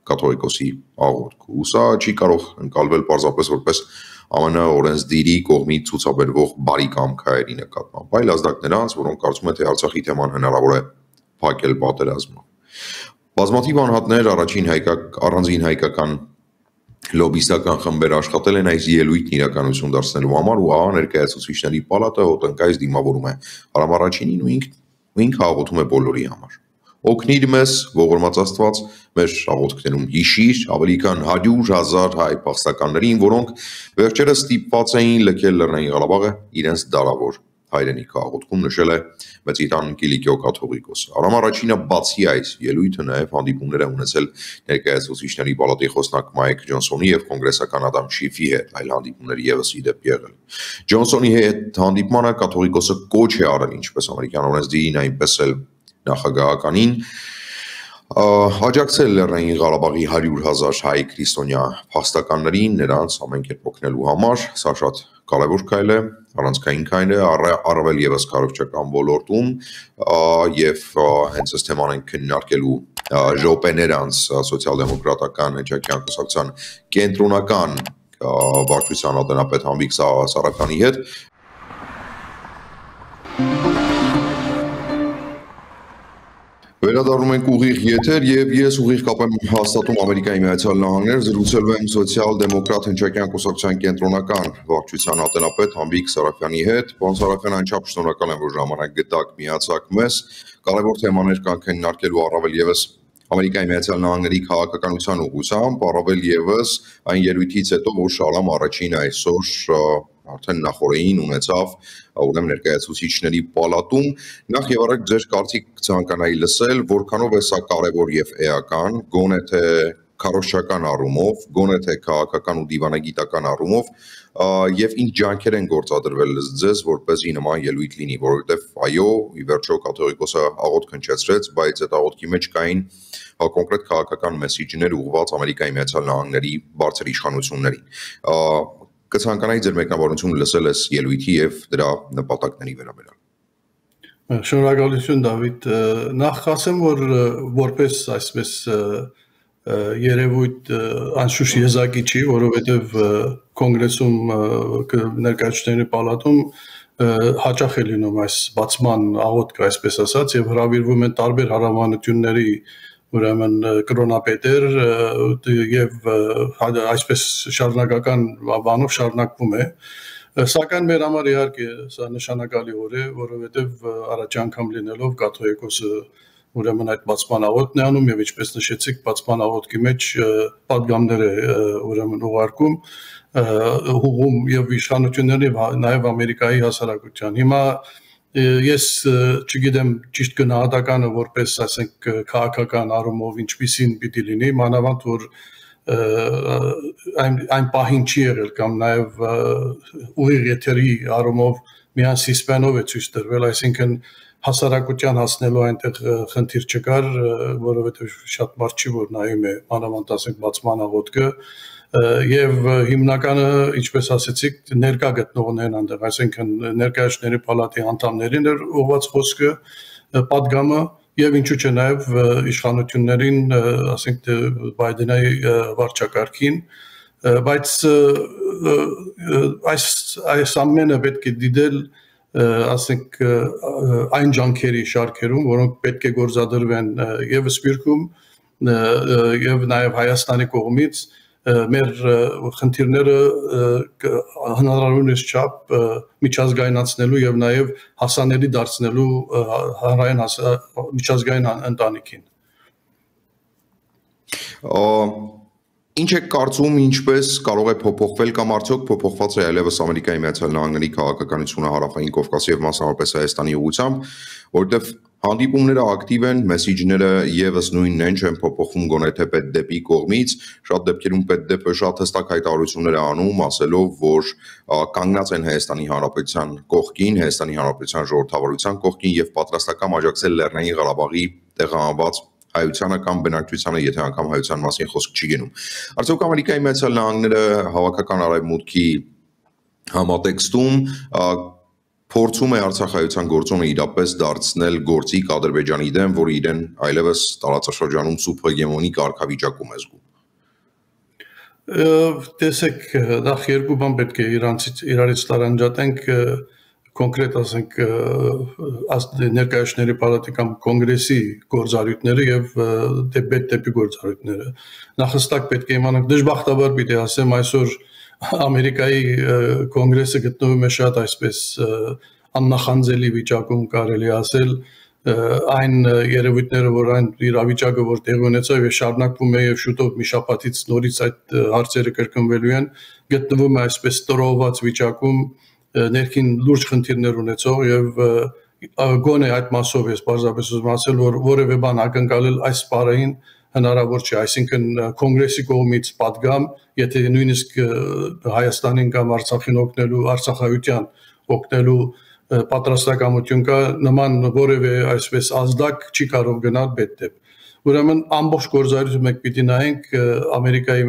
կաթողիկոսի աղոթք։ Ու սա չի կարող ընկալվել պարզապես որպես ԱՄՆ օրենսդիրի կողմից ցուցաբերվող բարի կամքայերի նկատմամբ, այլ ազդակ նրանց, որոնք կարծում են թե Արցախի թեման հնարավոր է փակել պատերազմով։ Բազմաթիվ անհատներ առաջին հայկակ առանձին հայկական լոբիստական խմբեր աշխատել են այս ելույթն իրականություն դարձնելու համար ու ահա ներկայացուցիչների պալատը հոտնկայից դիմավորում է Արամ առաջինին ու ինք ու ինքը աղոթում է բոլորի համար օգնիր մեզ ողորմած Աստված մեր աղոթքներում հիշիր ավելի քան 100.000 հայ փախստականներին, որոնք վերջերս ստիպված էին լքել Լեռնային Ղարաբաղը իրենց դարավոր հայրենիքը աղոթքում նշել է Մեծիտան Կիլիկիո կաթողիկոսը։ Արամ առաջինը բացի այս ելույթը նաև հանդիպումներ է ունեցել ներկայացուցիչների պալատի խոսնակ Մայք Ջոնսոնի եւ կոնգրեսական Ադամ Շիֆի հետ, այլ հանդիպումներ եւս ի դեպ եղել։ Ջոնսոնի հետ հանդիպմանը կաթողիկոսը կոչ է արել ինչպես ամերիկյան օրենսդիրին, այնպես էլ նախագահականին աջակցել Լեռնային Ղարաբաղի 100.000 հայ քրիստոնյա փաստականներին նրանց ամեն կերպ օգնելու համար, սա շատ կարևոր քայլ է, առանցքային քայլ է, առավել եւս քարոզչական ոլորտում եւ հենց այս թեման են քննարկելու ժոպեներանց սոցիալ-դեմոկրատական հեճակյան կուսակցության կենտրոնական վարչության ատենապետ Համբիկ Սարակյանի հետ Վերադառնում ենք ուղիղ եթեր եւ ես ուղիղ կապ եմ հաստատում Ամերիկայի Միացյալ Նահանգներ զրուցել եմ սոցիալ-դեմոկրատ հնչակյան կուսակցության կենտրոնական վարչության ատենապետ Համբիկ Սարակյանի հետ։ Պարոն Սարակյան, անչափ շնորհակալ եմ, որ ժամանակ գտաք միացաք մեզ։ Կարևոր թեմաներ կան քննարկելու առավել եւս Ամերիկայի Միացյալ Նահանգների քաղաքականության ուղղությամբ, առավել եւս այն ելույթից հետո, որ Շալամ առաջին այսօր արդեն նախորդին ունեցավ ուրեմն ներկայացուցիչների պալատում նախ եւ առաջ ձեր կարծիք ցանկանայի լսել որքանով է սա կարեւոր եւ էական գոնե թե քարոշչական առումով, գոնե թե քաղաքական ու դիվանագիտական առումով եւ ինչ ջանքեր են գործադրվել ձեզ որպեսզի նման ելույթ լինի, որովհետեւ այո, ի վերջո կաթողիկոսը աղոթք հնչեցրեց, բայց այդ աղոթքի մեջ կային կոնկրետ քաղաքական մեսիջներ ուղղված Ամերիկայի Միացյալ Նահանգների բարձր իշխանություններին կցանկանայի ձեր մեկնաբանությունը լսել այս ելույթի եւ դրա նպատակների վերաբերյալ։ Շնորհակալություն Դավիթ։ Նախ ասեմ, որ որպես այսպես երևույթ անշուշտ եզակի չի, որովհետև կոնգրեսում ներկայացուցիչների պալատում հաճախ է լինում այս բացման աղոթքը, այսպես ասած, եւ հravirվում են տարբեր հարավանությունների ուրեմն կրոնապետեր եւ այսպես շարունակական բանով շարունակվում է սակայն մեր համար իհարկե սա նշանակալի օր է որովհետեւ առաջ անգամ լինելով կաթողիկոսը ուրեմն այդ բացմանավոտն է անում եւ ինչպես նշեցիք բացմանավոտքի մեջ падգամները ուրեմն ուղարկում հողում եւ իշխանությունների եւ հա, նաեւ ամերիկայի հասարակության հիմա և ես չգիտեմ ճիշտ գնահատականը որպես ասենք քաղաքական առումով ինչպիսին պիտի լինի մանավանդ որ այն այն պահին չի եղել կամ նաև ուղիղ եթերի առումով միան սիսպենով է ցույց տրվել, այսինքն հասարակության հասնելու այնտեղ խնդիր չկար, որովհետև շատ բարձ չի որ նայում է մանավանդ ասենք բացման աղոթքը եւ հիմնականը ինչպես ասեցիք ներկա գտնողներն այնտեղ այսինքն ներկայացների պալատի անդամներին էր ուղված խոսքը падգամը եւ ինչու՞ չէ նաեւ իշխանություններին ասենք դե, բայդենայի վարչակարգին բայց այս այս ամենը պետք է դիտել ասենք այն ջանքերի շարքերում, որոնք պետք է գործադրվեն եւ Սպիրկում եւ նաեւ Հայաստանի կողմից, և մեր խնդիրները հնարավորինս չափ միջազգայնացնելու եւ նաեւ հասանելի դարձնելու հանրային միջազգային ընտանիքին։ Ինչ եք կարծում, ինչպես կարող է փոփոխվել կամ արդյոք փոփոխված է այլևս Ամերիկայի Միացյալ Նահանգների քաղաքականությունը հարավային Կովկասի եւ մասնավորապես Հայաստանի ուղությամբ, որովհետեւ Հանդիպումները ակտիվ են, մեսիջները եւս նույնն են, չեն փոփոխվում գոնե թե պետդեպի կողմից, շատ դեպքերում պետդեպը շատ հստակ հայտարարություններ է անում, ասելով, որ կանգնած են Հայաստանի Հանրապետության կողքին, Հայաստանի Հանրապետության ժողովրդավարության կողքին եւ պատրաստական աջակցել Լեռնային Ղարաբաղի տեղահանված հայությանը կամ բնակչությանը, եթե անգամ հայության մասին խոսք չի գնում։ Արդյոք Ամերիկայի Միացյալ Նահանգները հավաքական արևմուտքի համատեքստում փորձում է Արցախայության գործոնը իրապես դարձնել գործիք Ադրբեջանի դեմ, որը իրեն այլևս տարածաշրջանում սուպ հեգեմոնի կարգավիճակում է զգում։ Տեսեք, նախ երկու բան պետք է իրանցից իրարից տարանջատենք կոնկրետ ասենք ներկայացների պալատի կամ կոնգրեսի գործառույթները եւ դեպետ դեպի գործառույթները։ Նախ հստակ պետք է իմանանք դժբախտաբար պիտի ասեմ այսօր Ամերիկայի կոնգրեսը գտնվում է շատ այսպես աննախանձելի վիճակում կարելի ասել այն երևույթները, որ այն իրավիճակը, որ տեղի ունեցավ եւ շարունակվում է եւ շուտով մի շաբաթից նորից այդ հարցերը կրկնվելու են, գտնվում է այսպես տրոհված վիճակում ներքին լուրջ խնդիրներ ունեցող եւ գոնե այդ մասով ես բարձրապես ուզում ասել, որ որևէ բան ակնկալել այս բարային հնարավոր չէ, այսինքն կոնգրեսի կողմից падգամ, եթե նույնիսկ Հայաստանին կամ Արցախին օգնելու Արցախայության օգնելու պատրաստակամություն կա, նման որևէ այսպես ազդակ չի կարող գնալ պետք։ Ուրեմն ամբողջ գործարությունը մենք պիտի նայենք Ամերիկայի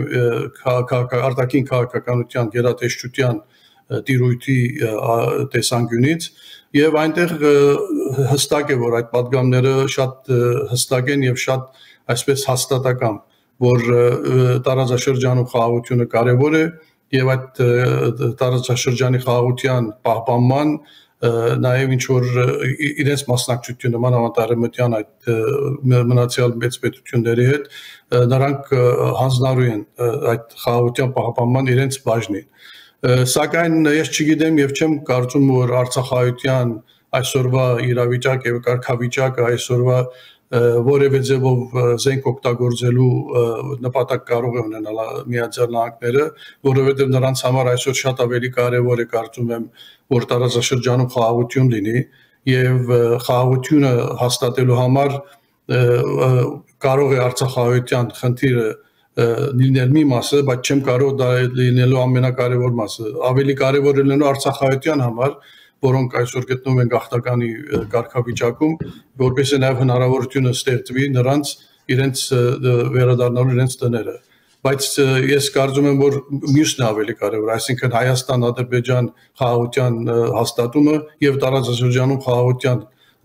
արտաքին քաղաքականության գերատեսչության տիրույթի տեսանկյունից եւ այնտեղ հստակ է որ այդ падգամները շատ հստակ են եւ շատ այսպես հաստատակամ, որ տարածաշրջանում խաղաղությունը կարևոր է եւ այդ տարածաշրջանի խաղաղության պահպանման նաև ինչ որ իրենց մասնակցությունը մանավանդ այդ մնացյալ մեծ պետությունների հետ նրանք հանձնարարու են այդ խաղաղության պահպանման իրենց բաժնին սակայն ես չգիտեմ եւ չեմ կարծում որ արցախայության այսօրվա իրավիճակը եւ կարգավիճակը այսօրվա որևէ ձևով զենք օգտագործելու նպատակ կարող է ունենալ Միացյալ Նահանգները, որովհետև նրանց համար այսօր շատ ավելի կարևոր է կարծում եմ, որ տարածաշրջանում խաղաղություն լինի եւ խաղաղությունը հաստատելու համար կարող է Արցախահայության խնդիրը լինել մի մասը, բայց չեմ կարող դա լինելու ամենակարևոր մասը։ Ավելի կարևոր է լինելու Արցախահայության համար, որոնք այսօր գտնվում են գաղթականի կարգավիճակում, որպեսզի նաև հնարավորությունը ստեղծվի նրանց իրենց վերադառնալու իրենց տները բայց ես կարծում եմ որ մյուսն ավելի կարևոր այսինքն Հայաստան-Ադրբեջան խաղաղության հաստատումը եւ տարածաշրջանում խաղաղության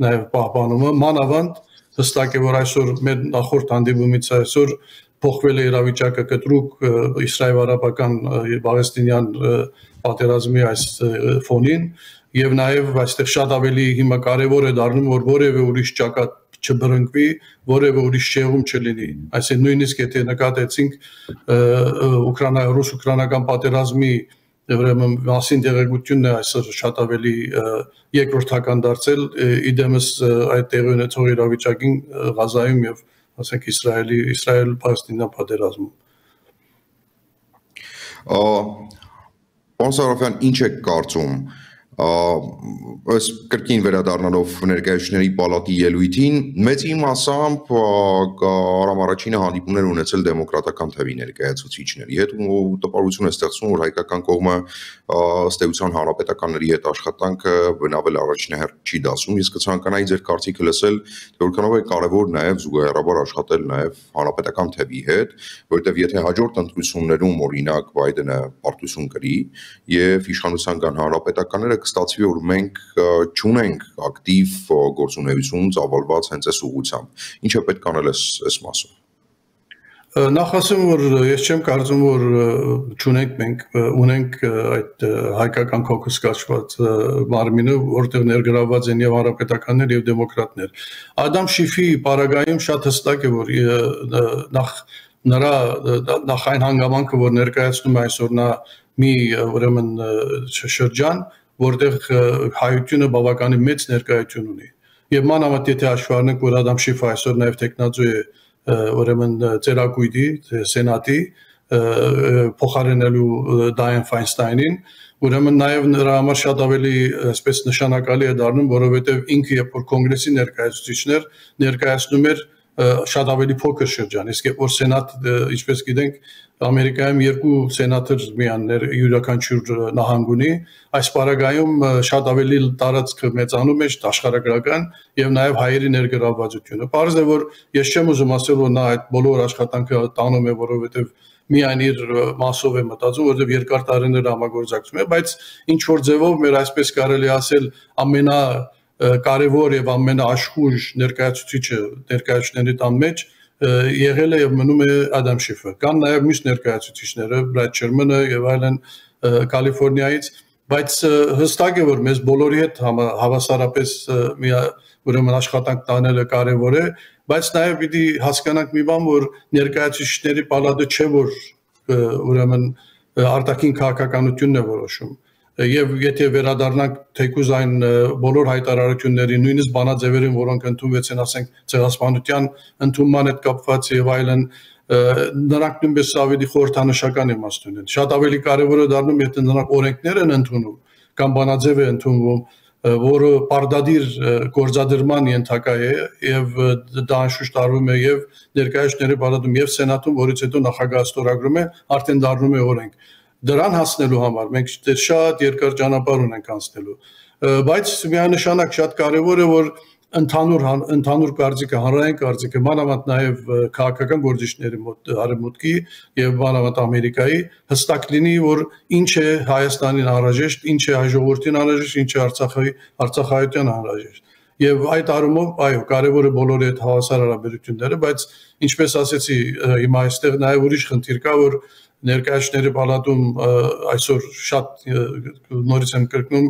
նաեւ պահպանումը մանավանդ հստակ է որ այսօր մեր նախորդ հանդիպումից այսօր փոխվել է իրավիճակը կտրուկ իսրայել-արաբական Պաղեստինյան պատերազմի այս ֆոնին եւ նաեւ այստեղ շատ ավելի հիմա կարեւոր է դառնում որ որևէ ուրիշ ճակատ չբրընկվի, որևէ ուրիշ շեղում չլինի։ Այսինքն նույնիսկ եթե նկատեցինք Ուկրաինա ռուս-ուկրաինական պատերազմի ուրեմն մասին տեղեկությունն է այսօր շատ ավելի երկրորդական դարձել իդեմս այդ տեղի ունեցող իրավիճակին Ղազայում եւ ասենք Իսրայելի Իսրայել-Պալեստինա պատերազմում Պարոն Սարոֆյան, ինչ եք կարծում ըս կրկին վերադառնալով ներկայացուցիչների պալատի ելույթին մեծի մասամբ Արամ առաջինը հանդիպումներ ունեցել դեմոկրատական թևի ներկայացուցիչների հետ ու տպավորություն է ստեղծում որ հայկական կողմը ըստ էության հանրապետականների հետ աշխատանքը բնավել առաջնահերթ չի դասում ես կցանկանայի ձեր կարծիքը լսել թե որքանով է կարևոր նաև զուգահեռաբար աշխատել նաև հանրապետական թևի հետ որովհետև եթե հաջորդ ընտրություններում օրինակ Բայդենը պարտություն կրի եւ իշխանության կան հանրապետականները կստացվի որ մենք չունենք ակտիվ գործունեություն ծավալված հենց այս ուղությամբ։ Ինչը պետք անել այս այս մասում։ Նախ ասեմ, որ ես չեմ կարծում, որ ճունենք մենք ունենք այդ հայկական կոկուս կաչված մարմինը, որտեղ ներգրաված են եւ հանրապետականներ եւ դեմոկրատներ։ Ադամ Շիֆի պարագայում շատ հստակ է, որ նախ նրա նախ այն հանգամանքը, որ ներկայացնում է այսօր նա մի ուրեմն շրջան, որտեղ հայությունը բավականին մեծ ներկայություն ունի։ Եւ մանավանդ եթե հաշվառնենք, որ Ադամ Շիֆը այսօր նաեւ տեխնացու է ուրեմն ծերակույտի սենատի փոխարինելու Դայն Ֆայնստայնին, ուրեմն նաև նրա համար շատ ավելի այսպես նշանակալի է դառնում, որովհետև ինքը երբ որ կոնգրեսի ներկայացուցիչներ ներկայացնում էր շատ ավելի փոքր շրջան, իսկ երբ որ սենատ, ինչպես գիտենք, Ամերիկայում երկու սենատոր միաններ յուրաքանչյուր նահանգ ունի, այս պարագայում շատ ավելի տարածքը մեծանում է աշխարհագրական եւ նաեւ հայերի ներգրավվածությունը։ Պարզ է որ ես չեմ ուզում ասել որ նա այդ բոլոր աշխատանքը տանում է, որովհետեւ միայն իր մասով է մտածում, որովհետև երկար տարիներ համագործակցում է, բայց ինչ որ ձևով մեր այսպես կարելի ասել ամենա կարևոր եւ ամենաաշխույժ ներկայացուցիչը ներկայացուցիչների տան մեջ եղել է եւ մնում է Ադամ Շիֆը։ Կան նաեւ մյուս ներկայացուցիչները, Բրադ Շերմանը եւ այլն Կալիֆոռնիայից, բայց հստակ է որ մեզ բոլորի հետ հավասարապես մի ուրեմն աշխատանք տանելը կարևոր է, բայց նաեւ պիտի հասկանանք մի բան, որ ներկայացուցիչների պալատը չէ որ ուրեմն արտաքին քաղաքականությունն է որոշում եւ եթե վերադառնանք թեկուզ այն բոլոր հայտարարություններին, նույնիսկ բանաձևերին, որոնք ընդունվեցին, ասենք, ցեղասպանության ընդունման հետ կապված եւ այլն, նրանք նույնպես ավելի խորհրդանշական իմաստ ունեն։ Շատ ավելի կարևոր է դառնում, եթե նրանք օրենքներ են ընդունում կամ բանաձև է ընդունվում, որը պարտադիր գործադրման ենթակա է եւ դա անշուշտ արվում է եւ ներկայացուցիչների բանադում եւ սենատում, որից հետո նախագահ ստորագրում է, արդեն դառնում է օրենք դրան հասնելու համար մենք դեռ շատ երկար ճանապարհ ունենք անցնելու բայց միանշանակ շատ կարևոր է որ ընդհանուր ընդհանուր կարծիքը հանրային կարծիքը մանավանդ նաև քաղաքական գործիչների մոտ արևմուտքի եւ մանավանդ ամերիկայի հստակ լինի որ ինչ է հայաստանին անհրաժեշտ ինչ է հայ ժողովրդին անհրաժեշտ ինչ է արցախի արցախայության անհրաժեշտ Եվ այդ առումով, այո, կարևոր է բոլորի հետ հավասար հարաբերությունները, բայց ինչպես ասեցի, հիմա այստեղ նաև ուրիշ խնդիր կա, որ ներկայացների պալատում այսօր շատ նորից եմ կրկնում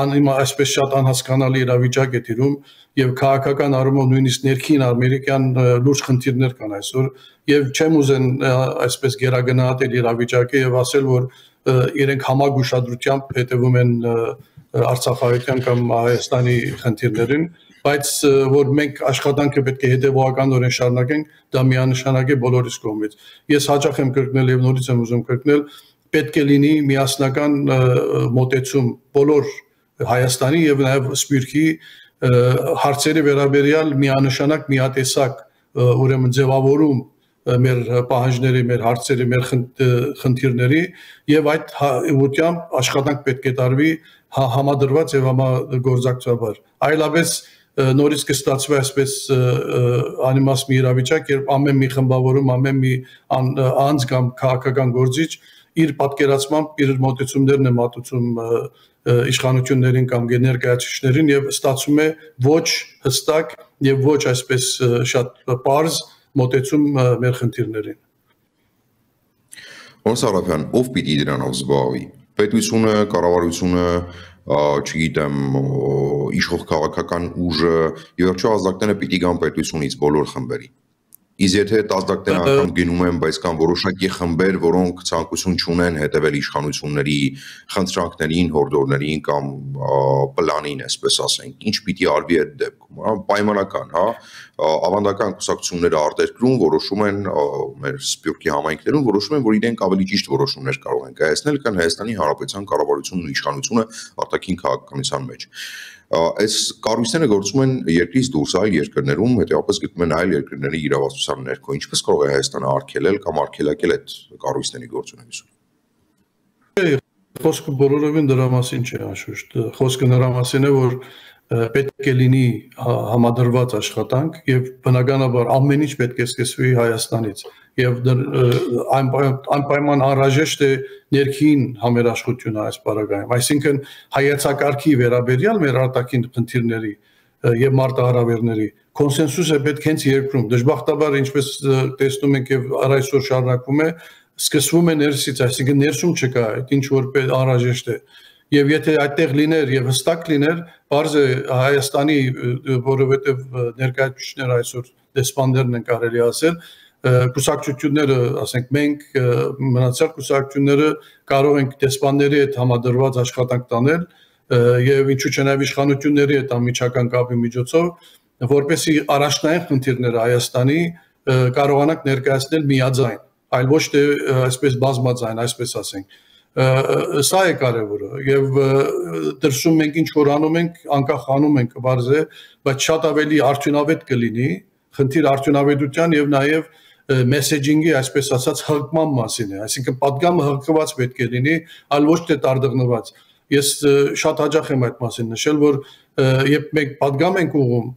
անիմա այսպես շատ անհասկանալի իրավիճակ է տիրում եւ քաղաքական առումով նույնիսկ ներքին ամերիկյան լուրջ խնդիրներ կան այսօր եւ չեմ ուզեն այսպես գերագնահատել իրավիճակը եւ ասել որ իրենք համագուշադրությամբ հետևում են Արցախայության կամ Հայաստանի խնդիրներին բայց որ մենք աշխատանքը պետք է հետևողականորեն շարունակենք, դա միանշանակ է բոլորիս կողմից։ Ես հաճախ եմ կրկնել եւ նորից եմ ուզում կրկնել, պետք է լինի միասնական մոտեցում բոլոր Հայաստանի եւ նաեւ Սփյուռքի հարցերի վերաբերյալ միանշանակ միատեսակ ուրեմն ձևավորում մեր պահանջների, մեր հարցերի, մեր խնդիրների եւ այդ ուղությամբ աշխատանք պետք է տարվի համադրված եւ համագործակցաբար։ Այլապես նորից կստացվի այսպես անիմաս մի իրավիճակ, երբ ամեն մի խմբավորում, ամեն մի անձ կամ քաղաքական գործիչ իր պատկերացմամբ իր մոտեցումներն է մատուցում իշխանություններին կամ ներկայացուցիչներին եւ ստացվում է ոչ հստակ եւ ոչ այսպես շատ པարզ մոտեցում մեր խնդիրներին։ Ոնց Արափյան, ով պիտի դրանով զբաղվի։ Պետությունը, կառավարությունը, չգիտեմ, իշխող քաղաքական ուժը, եւ վերջո ազդակները պիտի գան պետությունից բոլոր խմբերի։ Իսկ եթե տասդակներ անգամ գնում են, բայց կան որոշակի խմբեր, որոնք ցանկություն չունեն հետևել իշխանությունների խնդրանքներին, հորդորներին կամ պլանին, այսպես ասենք, ինչ պիտի արվի այդ դեպքում, պայմանական, հա, ավանդական կուսակցությունները արտերկրում որոշում են մեր սպյուրքի համայնքներում որոշում են, որ իրենք ավելի ճիշտ որոշումներ կարող են կայացնել, քան Հայաստանի Հանրապետության կառավարությունն ու իշխանությունը արտաքին քաղաքականության մեջ այս կառույցները գործում են երկրից դուրս այլ երկրներում, հետեւաբար գտնում են այլ երկրների իրավասության ներքո։ Ինչպես կարող է Հայաստանը արգելել կամ արգելակել այդ կառույցների գործունեությունը։ Խոսքը բոլորովին դրա մասին չէ, անշուշտ։ Խոսքը նրա մասին է, որ պետք է լինի համադրված աշխատանք եւ բնականաբար ամեն ինչ պետք է սկսվի Հայաստանից եւ այն անպայման անհրաժեշտ է ներքին համերաշխությունը այս բարագայում այսինքն հայեցակարգի վերաբերյալ մեր արտաքին խնդիրների եւ մարտահրավերների կոնսենսուս է պետք հենց երկրում դժբախտաբար ինչպես տեսնում ենք եւ առայսօր շարունակվում է սկսվում է ներսից այսինքն ներսում չկա այդ ինչ որ անհրաժեշտ է եւ եթե այդտեղ լիներ եւ հստակ լիներ, բարձ է Հայաստանի, որովհետեւ ներկայացուցիչները այսօր դեսպաններն են կարելի ասել, կուսակցությունները, ասենք մենք մնացյալ կուսակցությունները կարող ենք դեսպանների հետ համադրված աշխատանք տանել եւ ինչու՞ չէ նաեւ իշխանությունների հետ ամիջական կապի միջոցով, որպեսի առաջնային խնդիրները Հայաստանի կարողանանք ներկայացնել միաձայն, այլ ոչ թե այսպես բազմաձայն, այսպես ասենք սա է կարևորը եւ դրսում մենք ինչ որ անում ենք անկախ անում ենք բարձե բայց շատ ավելի արդյունավետ կլինի խնդիր արդյունավետության եւ նաեւ մեսեջինգի, այսպես ասած, հղկման մասին է, այսինքն падգամը հղկված պետք է լինի, այլ ոչ թե տարդղնված։ Ես շատ հաջող եմ այդ մասին նշել, որ երբ մենք падգամ ենք ուղում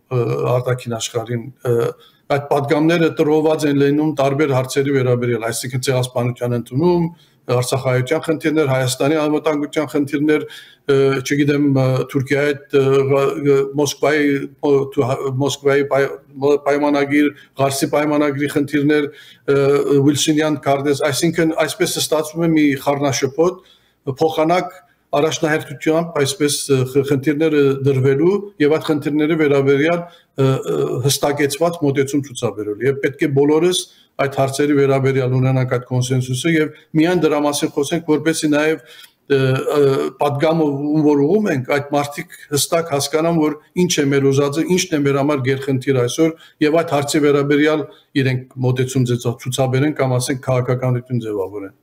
արտաքին աշխարհին, այդ падգամները տրոված են լինում տարբեր հարցերի վերաբերյալ, այսինքն ցեղասպանության ընդունում, Արցախայության խնդիրներ, Հայաստանի անվտանգության խնդիրներ, չգիտեմ, Թուրքիայի հետ Մոսկվայի Մոսկվայի պայմանագիր, Ղարսի պայմանագրի խնդիրներ, Ուիլսոնյան կարդես, այսինքն այսպես ստացվում է մի խառնաշփոթ փոխանակ առաջնահերթությամբ այսպես խնդիրները դրվելու եւ այդ խնդիրների վերաբերյալ հստակեցված մոտեցում ցուցաբերելու եւ պետք է բոլորս այդ հարցերի վերաբերյալ ունենանք այդ կոնսենսուսը եւ միայն դրա մասին խոսենք, որպեսզի նաեւ падգամը որ ուղում ենք այդ մարտիկ հստակ հասկանան որ ինչ է մեր ուզածը ինչն է մեր համար գերխնդիր այսօր եւ այդ հարցի վերաբերյալ իրենք մոտեցում ցուցաբերեն կամ ասենք քաղաքականություն ձևավորեն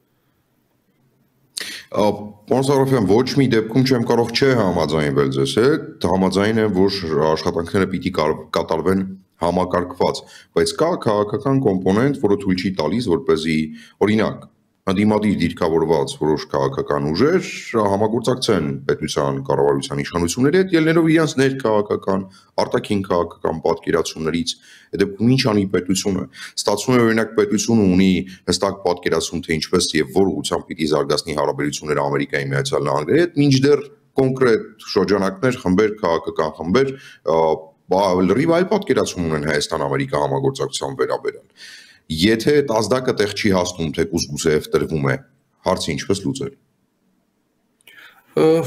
Պոնսարովյան ոչ մի դեպքում չեմ կարող չէ համաձայնվել ձեզ հետ համաձայն եմ որ աշխատանքները պիտի կատարվեն համակարգված, բայց կա քաղաքական կոմպոնենտ, որը թույլ չի տալիս, որ เป զի օրինակ ընդդիմադիր դիրքավորված որոշ քաղաքական ուժեր համագործակցեն պետության կառավարության իշխանությունների հետ ելնելով իրենց ներքաղաքական, արտաքին քաղաքական պատկերացումներից, դեպքում ինչ անի պետությունը։ Ստացվում է օրինակ պետությունը ունի հստակ պատկերացում թե ինչպես եւ որ ուղղությամբ պիտի զարգացնի հարաբերությունները Ամերիկայի Միացյալ Նահանգների հետ, մինչդեռ կոնկրետ շրջանակներ, խմբեր, քաղաքական խմբեր լրիվ այլ պատկերացում ունեն Հայաստան-Ամերիկա համագործակցության վերաբերյալ։ Եթե այդ ազդակը տեղ չի հասնում, թե կուսկուսեև տրվում է, հարցը ինչպես լուծել։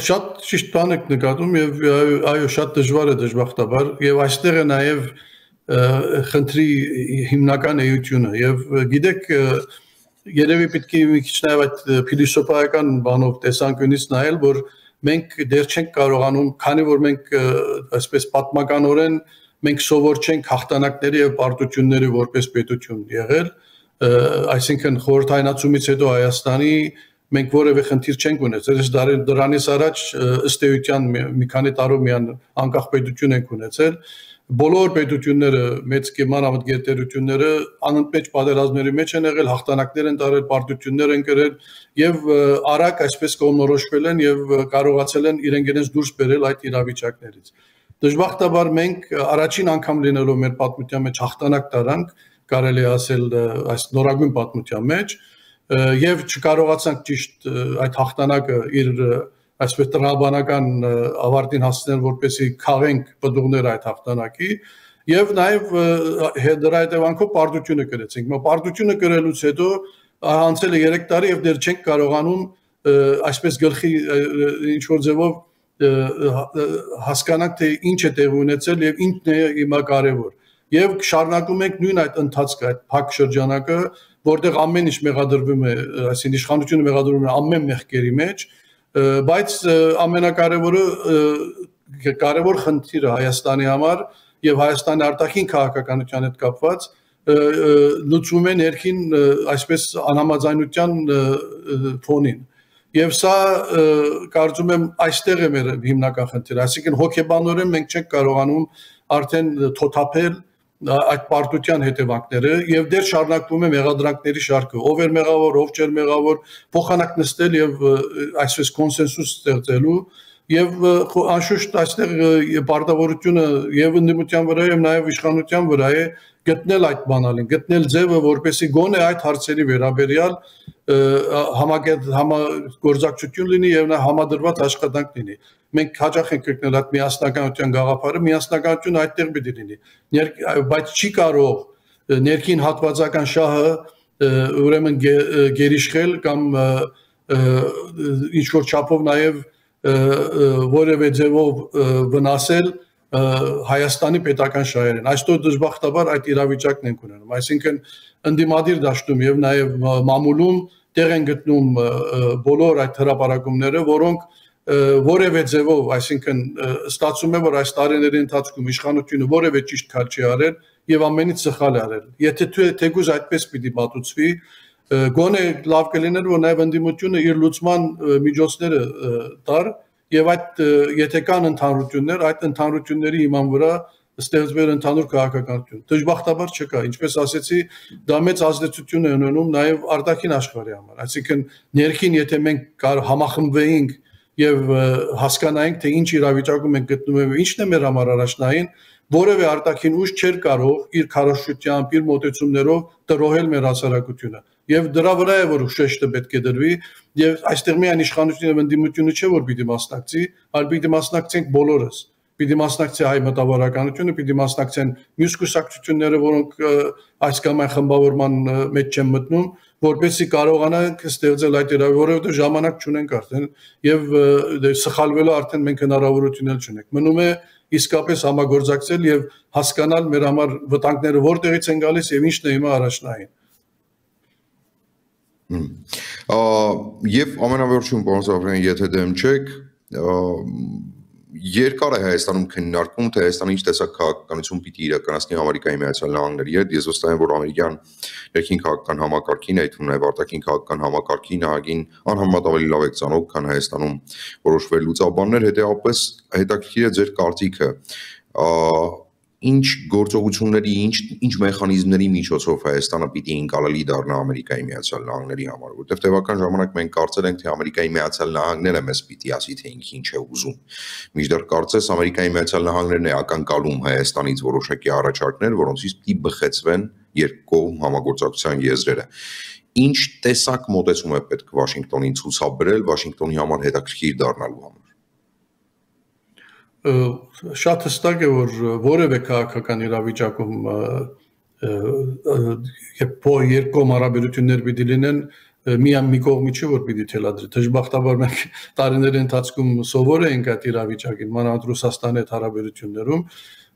Շատ ճիշտ բան եք նկատում եւ այո, շատ դժվար է դժբախտաբար եւ այստեղ է նաեւ խնդրի հիմնական էությունը եւ գիտեք երևի պետք է մի քիչ նաեւ այդ փիլիսոփայական բանով տեսանկյունից նայել, որ մենք դեռ չենք կարողանում, քանի որ մենք այսպես պատմականորեն մենք սովոր չենք հաղթանակների եւ պարտությունների որպես պետություն եղել, այսինքն խորհրդայնացումից հետո Հայաստանի մենք որևէ խնդիր չենք ունեցել։ Այս դրանից առաջ ըստ էության մի քանի տարով միան անկախ պետություն ենք ունեցել, բոլոր պետությունները մեծ կեմանավտ գերտերությունները անընդմեջ պատերազմների մեջ են եղել, հաղթանակներ են տարել, պարտություններ են կրել եւ արագ այսպես կողմնորոշվել են եւ կարողացել են իրենք իրենց դուրս բերել այդ իրավիճակներից։ Դժբախտաբար մենք առաջին անգամ լինելով մեր պատմության մեջ հաղթանակ տարանք, կարելի ասել այս նորագույն պատմության մեջ եւ չկարողացանք ճիշտ այդ հաղթանակը իր այսպես տրամաբանական ավարտին հասնել, որպեսի քաղենք բդուղներ այդ հաղթանակի եւ նաեւ դրա հետևանքով պարտությունը կրեցինք։ Մա պարտությունը կրելուց հետո անցել է 3 տարի եւ դեռ չենք կարողանում այսպես գլխի ինչ որ ձևով հասկանանք թե ինչ է տեղի ունեցել եւ ինչն է հիմա կարեւոր։ եւ շարունակում ենք նույն այդ ընթացքը, այդ փակ շրջանակը, որտեղ ամեն ինչ մեղադրվում է, այսինքն իշխանությունը մեղադրվում է ամեն մեղքերի մեջ, բայց ամենակարևորը կարևոր խնդիրը Հայաստանի համար եւ Հայաստանի արտաքին քաղաքականության հետ կապված լուծում է ներքին այսպես անհամաձայնության ֆոնին Եվ սա կարծում եմ այստեղ է մեր հիմնական խնդիրը, այսինքն հոգեբանորեն մենք չենք կարողանում արդեն թոթափել այդ պարտության հետևանքները եւ դեռ շարունակվում է մեղադրանքների շարքը. Ով էր մեղավոր ով չէր մեղավոր փոխանակ նստել եւ այսպես կոնսենսուս ստեղծելու եւ անշուշտ այստեղ պարտավորությունը եւ ընդդիմության վրա եւ նաեւ իշխանության վրա է գտնել այդ բանալին, գտնել ձևը, որպեսի գոնե այդ հարցերի վերաբերյալ համագետ համագործակցություն լինի եւ նա համադրված աշխատանք լինի։ Մենք հաջող ենք գտնել այդ միասնականության գաղափարը, միասնականությունը այդտեղ պիտի լինի։ Բայց չի կարող ներքին հատվածական շահը ուրեմն գերիշխել կամ ինչ որ չափով նաև որևէ ձևով վնասել Հայաստանի պետական շահերին։ Այսօր դժբախտաբար այդ իրավիճակն ենք ունենում։ Այսինքն ընդդիմադիր դաշտում եւ նաեւ մամուլում տեղ են գտնում բոլոր այդ հրաապարակումները, որոնք որևէ ձևով, այսինքն ստացվում է, որ այս տարիների ընթացքում իշխանությունը որևէ ճիշտ քայլ չի արել եւ ամենից սխալ արել։ Եթե թեկուզ այդպես պիտի մատուցվի, գոնե լավ կլիներ, որ նաեւ ընդդիմությունը իր լուծման միջոցները տար եւ այդ եթե կան ընդհանրություններ, այդ ընդհանրությունների իման վրա ստեղծվեր ընդհանուր քաղաքականություն։ Դժբախտաբար չկա, ինչպես ասեցի, դա մեծ ազդեցություն է ունենում նաև արտաքին աշխարհի համար։ Այսինքն ներքին եթե մենք կար համախմբվեինք եւ հասկանայինք, թե ինչ իրավիճակում ենք գտնվում եւ ինչն է մեր համար առաջնային, որևէ արտաքին ուժ չէր կարող իր քարոշչությամբ, իր մոտեցումներով տրոհել մեր հասարակությունը եւ դրա վրա է որ շեշտը պետք է դրվի եւ այստեղ միայն իշխանությունը եւ ընդդիմությունը չէ որ պիտի մասնակցի, այլ պիտի մասնակցենք բոլորս պիտի մասնակցի հայ մտավորականությունը, պիտի մասնակցեն մյուս կուսակցությունները, որոնք այս կամ այն խմբավորման մեջ չեն մտնում, որպեսզի կարողանանք ստեղծել այդ իրավիճակը, որովհետև ժամանակ չունենք արդեն եւ դե սխալվելու արդեն մենք հնարավորություն էլ չունենք։ Մնում է իսկապես համագործակցել եւ հասկանալ մեր համար վտանգները որտեղից են գալիս եւ ինչն է հիմա առաջնային։ Եվ ամենավերջում պարոն Սավրյան, եթե դեմ չեք, երկար է Հայաստանում քննարկում, թե Հայաստանը ինչ տեսակ քաղաքականություն պիտի իրականացնի Ամերիկայի Միացյալ Նահանգների հետ։ Ես վստահ եմ, որ ամերիկյան ներքին քաղաքական համակարգին, այդ թվում նաև արտաքին քաղաքական համակարգի նահագին անհամեմատ ավելի լավ եք ցանոթ, քան Հայաստանում որոշվել լուծաբաններ, հետեւապես հետաքրքիր է ձեր կարծիքը ինչ գործողությունների, ինչ ինչ մեխանիզմների միջոցով Հայաստանը պիտի ինկալելի դառնա Ամերիկայի Միացյալ Նահանգների համար, որտեղ տևական ժամանակ մենք կարծել ենք, թե Ամերիկայի Միացյալ Նահանգները մեզ պիտի ասի, թե ինքը ինչ է ուզում։ Միջդեռ կարծես Ամերիկայի Միացյալ Նահանգներն է ակնկալում Հայաստանից որոշակի առաջարկներ, որոնցից պիտի բխեցվեն երկկողմ համագործակցության եզրերը ինչ տեսակ մոտեցում է պետք Վաշինգտոնին ցուցաբերել Վաշինգտոնի համար հետաքրքիր դառնալու համար շատ հստակ է որ որևէ քաղաքական իրավիճակում երբ երկկողմ հարաբերություններ պիտի լինեն միան մի կողմի չի որ պիտի թելադրի դժբախտաբար մենք տարիների ընթացքում սովոր ենք այդ իրավիճակին մանավանդ Ռուսաստանի հետ հարաբերություններում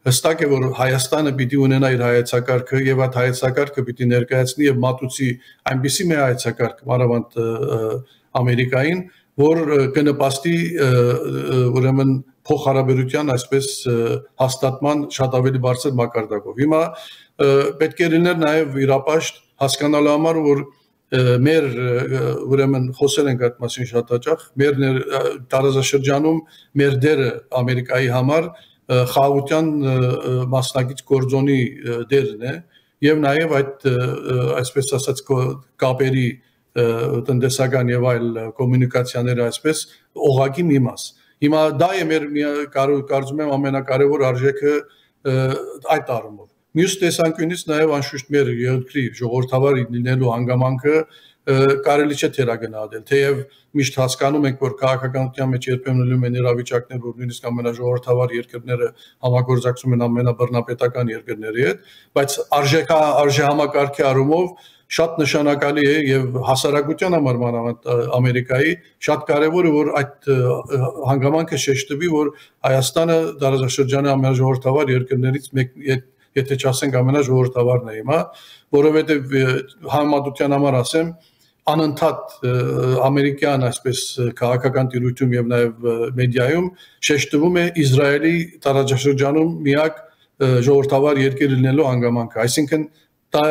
հստակ է որ Հայաստանը պիտի ունենա իր հայեցակարգը եւ այդ հայեցակարգը պիտի ներկայացնի եւ մատուցի այնպիսի մի հայեցակարգ մանավանդ Ամերիկային որ կնպաստի ուրեմն փոխհարաբերության այսպես հաստատման շատ ավելի բարձր մակարդակով։ Հիմա պետք է լիներ նաև իրապաշտ հասկանալու համար, որ մեր ուրեմն խոսել ենք այդ մասին շատ հաճախ, մեր տարածաշրջանում մեր դերը Ամերիկայի համար խաղաղության մասնակից գործոնի դերն է եւ նաեւ այդ այսպես ասած կապերի տնտեսական եւ այլ կոմունիկացիաները այսպես օղակի մի մաս։ Հիմա դա է մեր կարծում եմ ամենակարևոր արժեքը այդ առումով։ Մյուս տեսանկյունից նաև անշուշտ մեր երկրի ժողովրդավար լինելու հանգամանքը կարելի չէ թերագնահատել, թեև միշտ հասկանում ենք, որ քաղաքականության մեջ երբեմն լինում են իրավիճակներ, որ նույնիսկ ամենաժողովրդավար երկրները համագործակցում են ամենաբռնապետական երկրների հետ, բայց արժեքա արժե համակարգի առումով շատ նշանակալի է եւ հասարակության համար մանավանդ Ամերիկայի շատ կարեւոր է որ այդ հանգամանքը շեշտվի որ Հայաստանը դարաշրջանի ամենաժողովրդավար երկրներից մեկ եթե չասենք ամենաժողովրդավարն է հիմա, որովհետև համեմատության համար ասեմ, անընդհատ ամերիկյան այսպես քաղաքական տիրույթում եւ նաեւ մեդիայում շեշտվում է Իսրայելի տարածաշրջանում միակ ժողովրդավար երկիր լինելու հանգամանքը այսինքն դա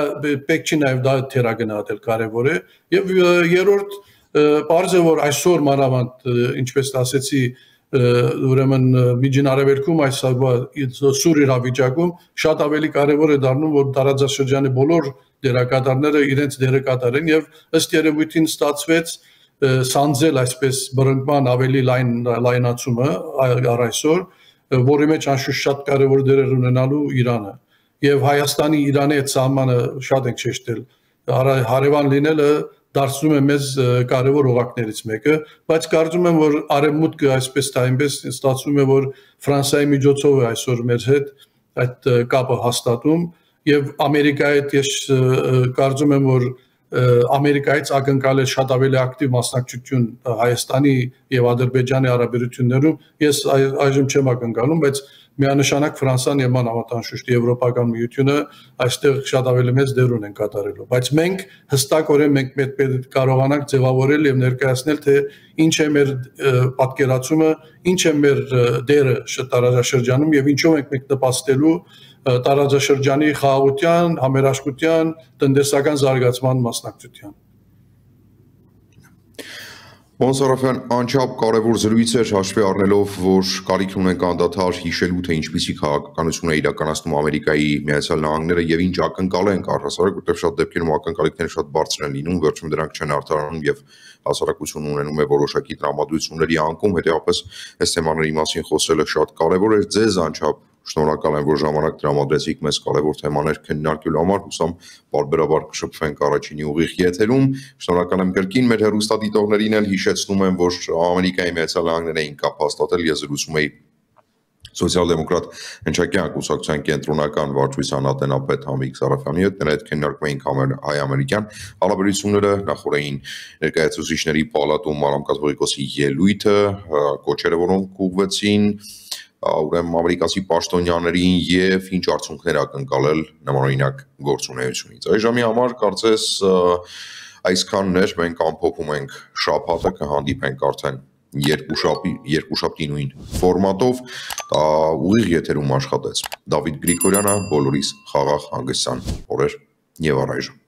պետք չի նաեւ դա թերագնահատել կարեւոր է եւ երրորդ է որ այսօր մանավանդ ինչպես ասեցի ուրեմն միջին արևելքում այս սուր իրավիճակում շատ ավելի կարևոր է դառնում որ տարածաշրջանի բոլոր դերակատարները իրենց դերը կատարեն եւ ըստ երևույթին ստացվեց սանձել այսպես բռնկման ավելի լայն լայնացումը առ այսօր որի մեջ անշուշտ շատ կարևոր դեր էր ունենալու Իրանը եւ Հայաստանի Իրանի այդ սահմանը շատ ենք շեշտել հարևան լինելը դարձնում է մեզ կարևոր օղակներից մեկը, բայց կարծում եմ, որ արևմուտքը այսպես թե այնպես ստացվում է, որ Ֆրանսիայի միջոցով է այսօր մեր հետ այդ կապը հաստատում եւ Ամերիկայի հետ ես կարծում եմ, որ Ամերիկայից ակնկալել շատ ավելի ակտիվ մասնակցություն Հայաստանի եւ Ադրբեջանի հարաբերություններում ես այժմ չեմ ակնկալում, բայց միանշանակ Ֆրանսան եւ մանավանդ Եվրոպական միությունը այստեղ շատ ավելի մեծ դեր ունեն կատարելու բայց մենք հստակորեն մենք պետք է կարողանանք ձևավորել եւ ներկայացնել թե ինչ է մեր պատկերացումը ինչ է մեր դերը տարածաշրջանում եւ ինչով ենք մենք նպաստելու տարածաշրջանի խաղաղության, համերաշխության, տնտեսական զարգացման մասնակցության Ոնսարաֆյան անչափ կարևոր զրույց էր հաշվի առնելով, որ կարիք ունենք անդադար հիշելու, թե ինչպիսի քաղաքականություն է իրականացնում Ամերիկայի Միացյալ Նահանգները եւ ինչ ակնկալենք առհասարակ, որտեղ շատ դեպքերում ակնկալիքները շատ բարձր են լինում, վերջում դրանք չեն արդարանում եւ հասարակությունը ունենում է որոշակի տրամադրությունների անկում, հետեւապես այս թեմաների մասին խոսելը շատ կարևոր էր ձեզ անչափ Շնորհակալ եմ, որ ժամանակ տրամադրեցիք մեզ կարևոր թեմաներ քննարկելու համար։ Հուսամ բարբերաբար կշփվենք առաջինի ուղիղ եթերում։ Շնորհակալ եմ կրկին մեր հերոստատիտողներին էլ հիշեցնում եմ, որ Ամերիկայի Միացյալ Նահանգները էին կապ հաստատել, ես զրուցում էի սոցիալ-դեմոկրատ հնչակյան կուսակցության կենտրոնական վարչության ատենապետ Համիկ Սարաֆյանի հետ նրա հետ քննարկվեին հայ-ամերիկյան հարաբերությունները նախորդային ներկայացուցիչների պալատում Մարամ Կաթողիկոսի ելույթը, կոչերը որոնք ուղղվեցին ուրեմն ամերիկացի պաշտոնյաներին եւ ինչ արդյունքներ ակնկալել նմանօրինակ գործունեությունից։ Այժմի համար կարծես այսքանն էր, մենք ամփոփում ենք շաբաթը կհանդիպենք արդեն երկու շաբթի երկու շաբթի նույն ֆորմատով ուղիղ եթերում աշխատեց Դավիթ Գրիգորյանը բոլորիս խաղաղ հանգստյան օրեր եւ առայժմ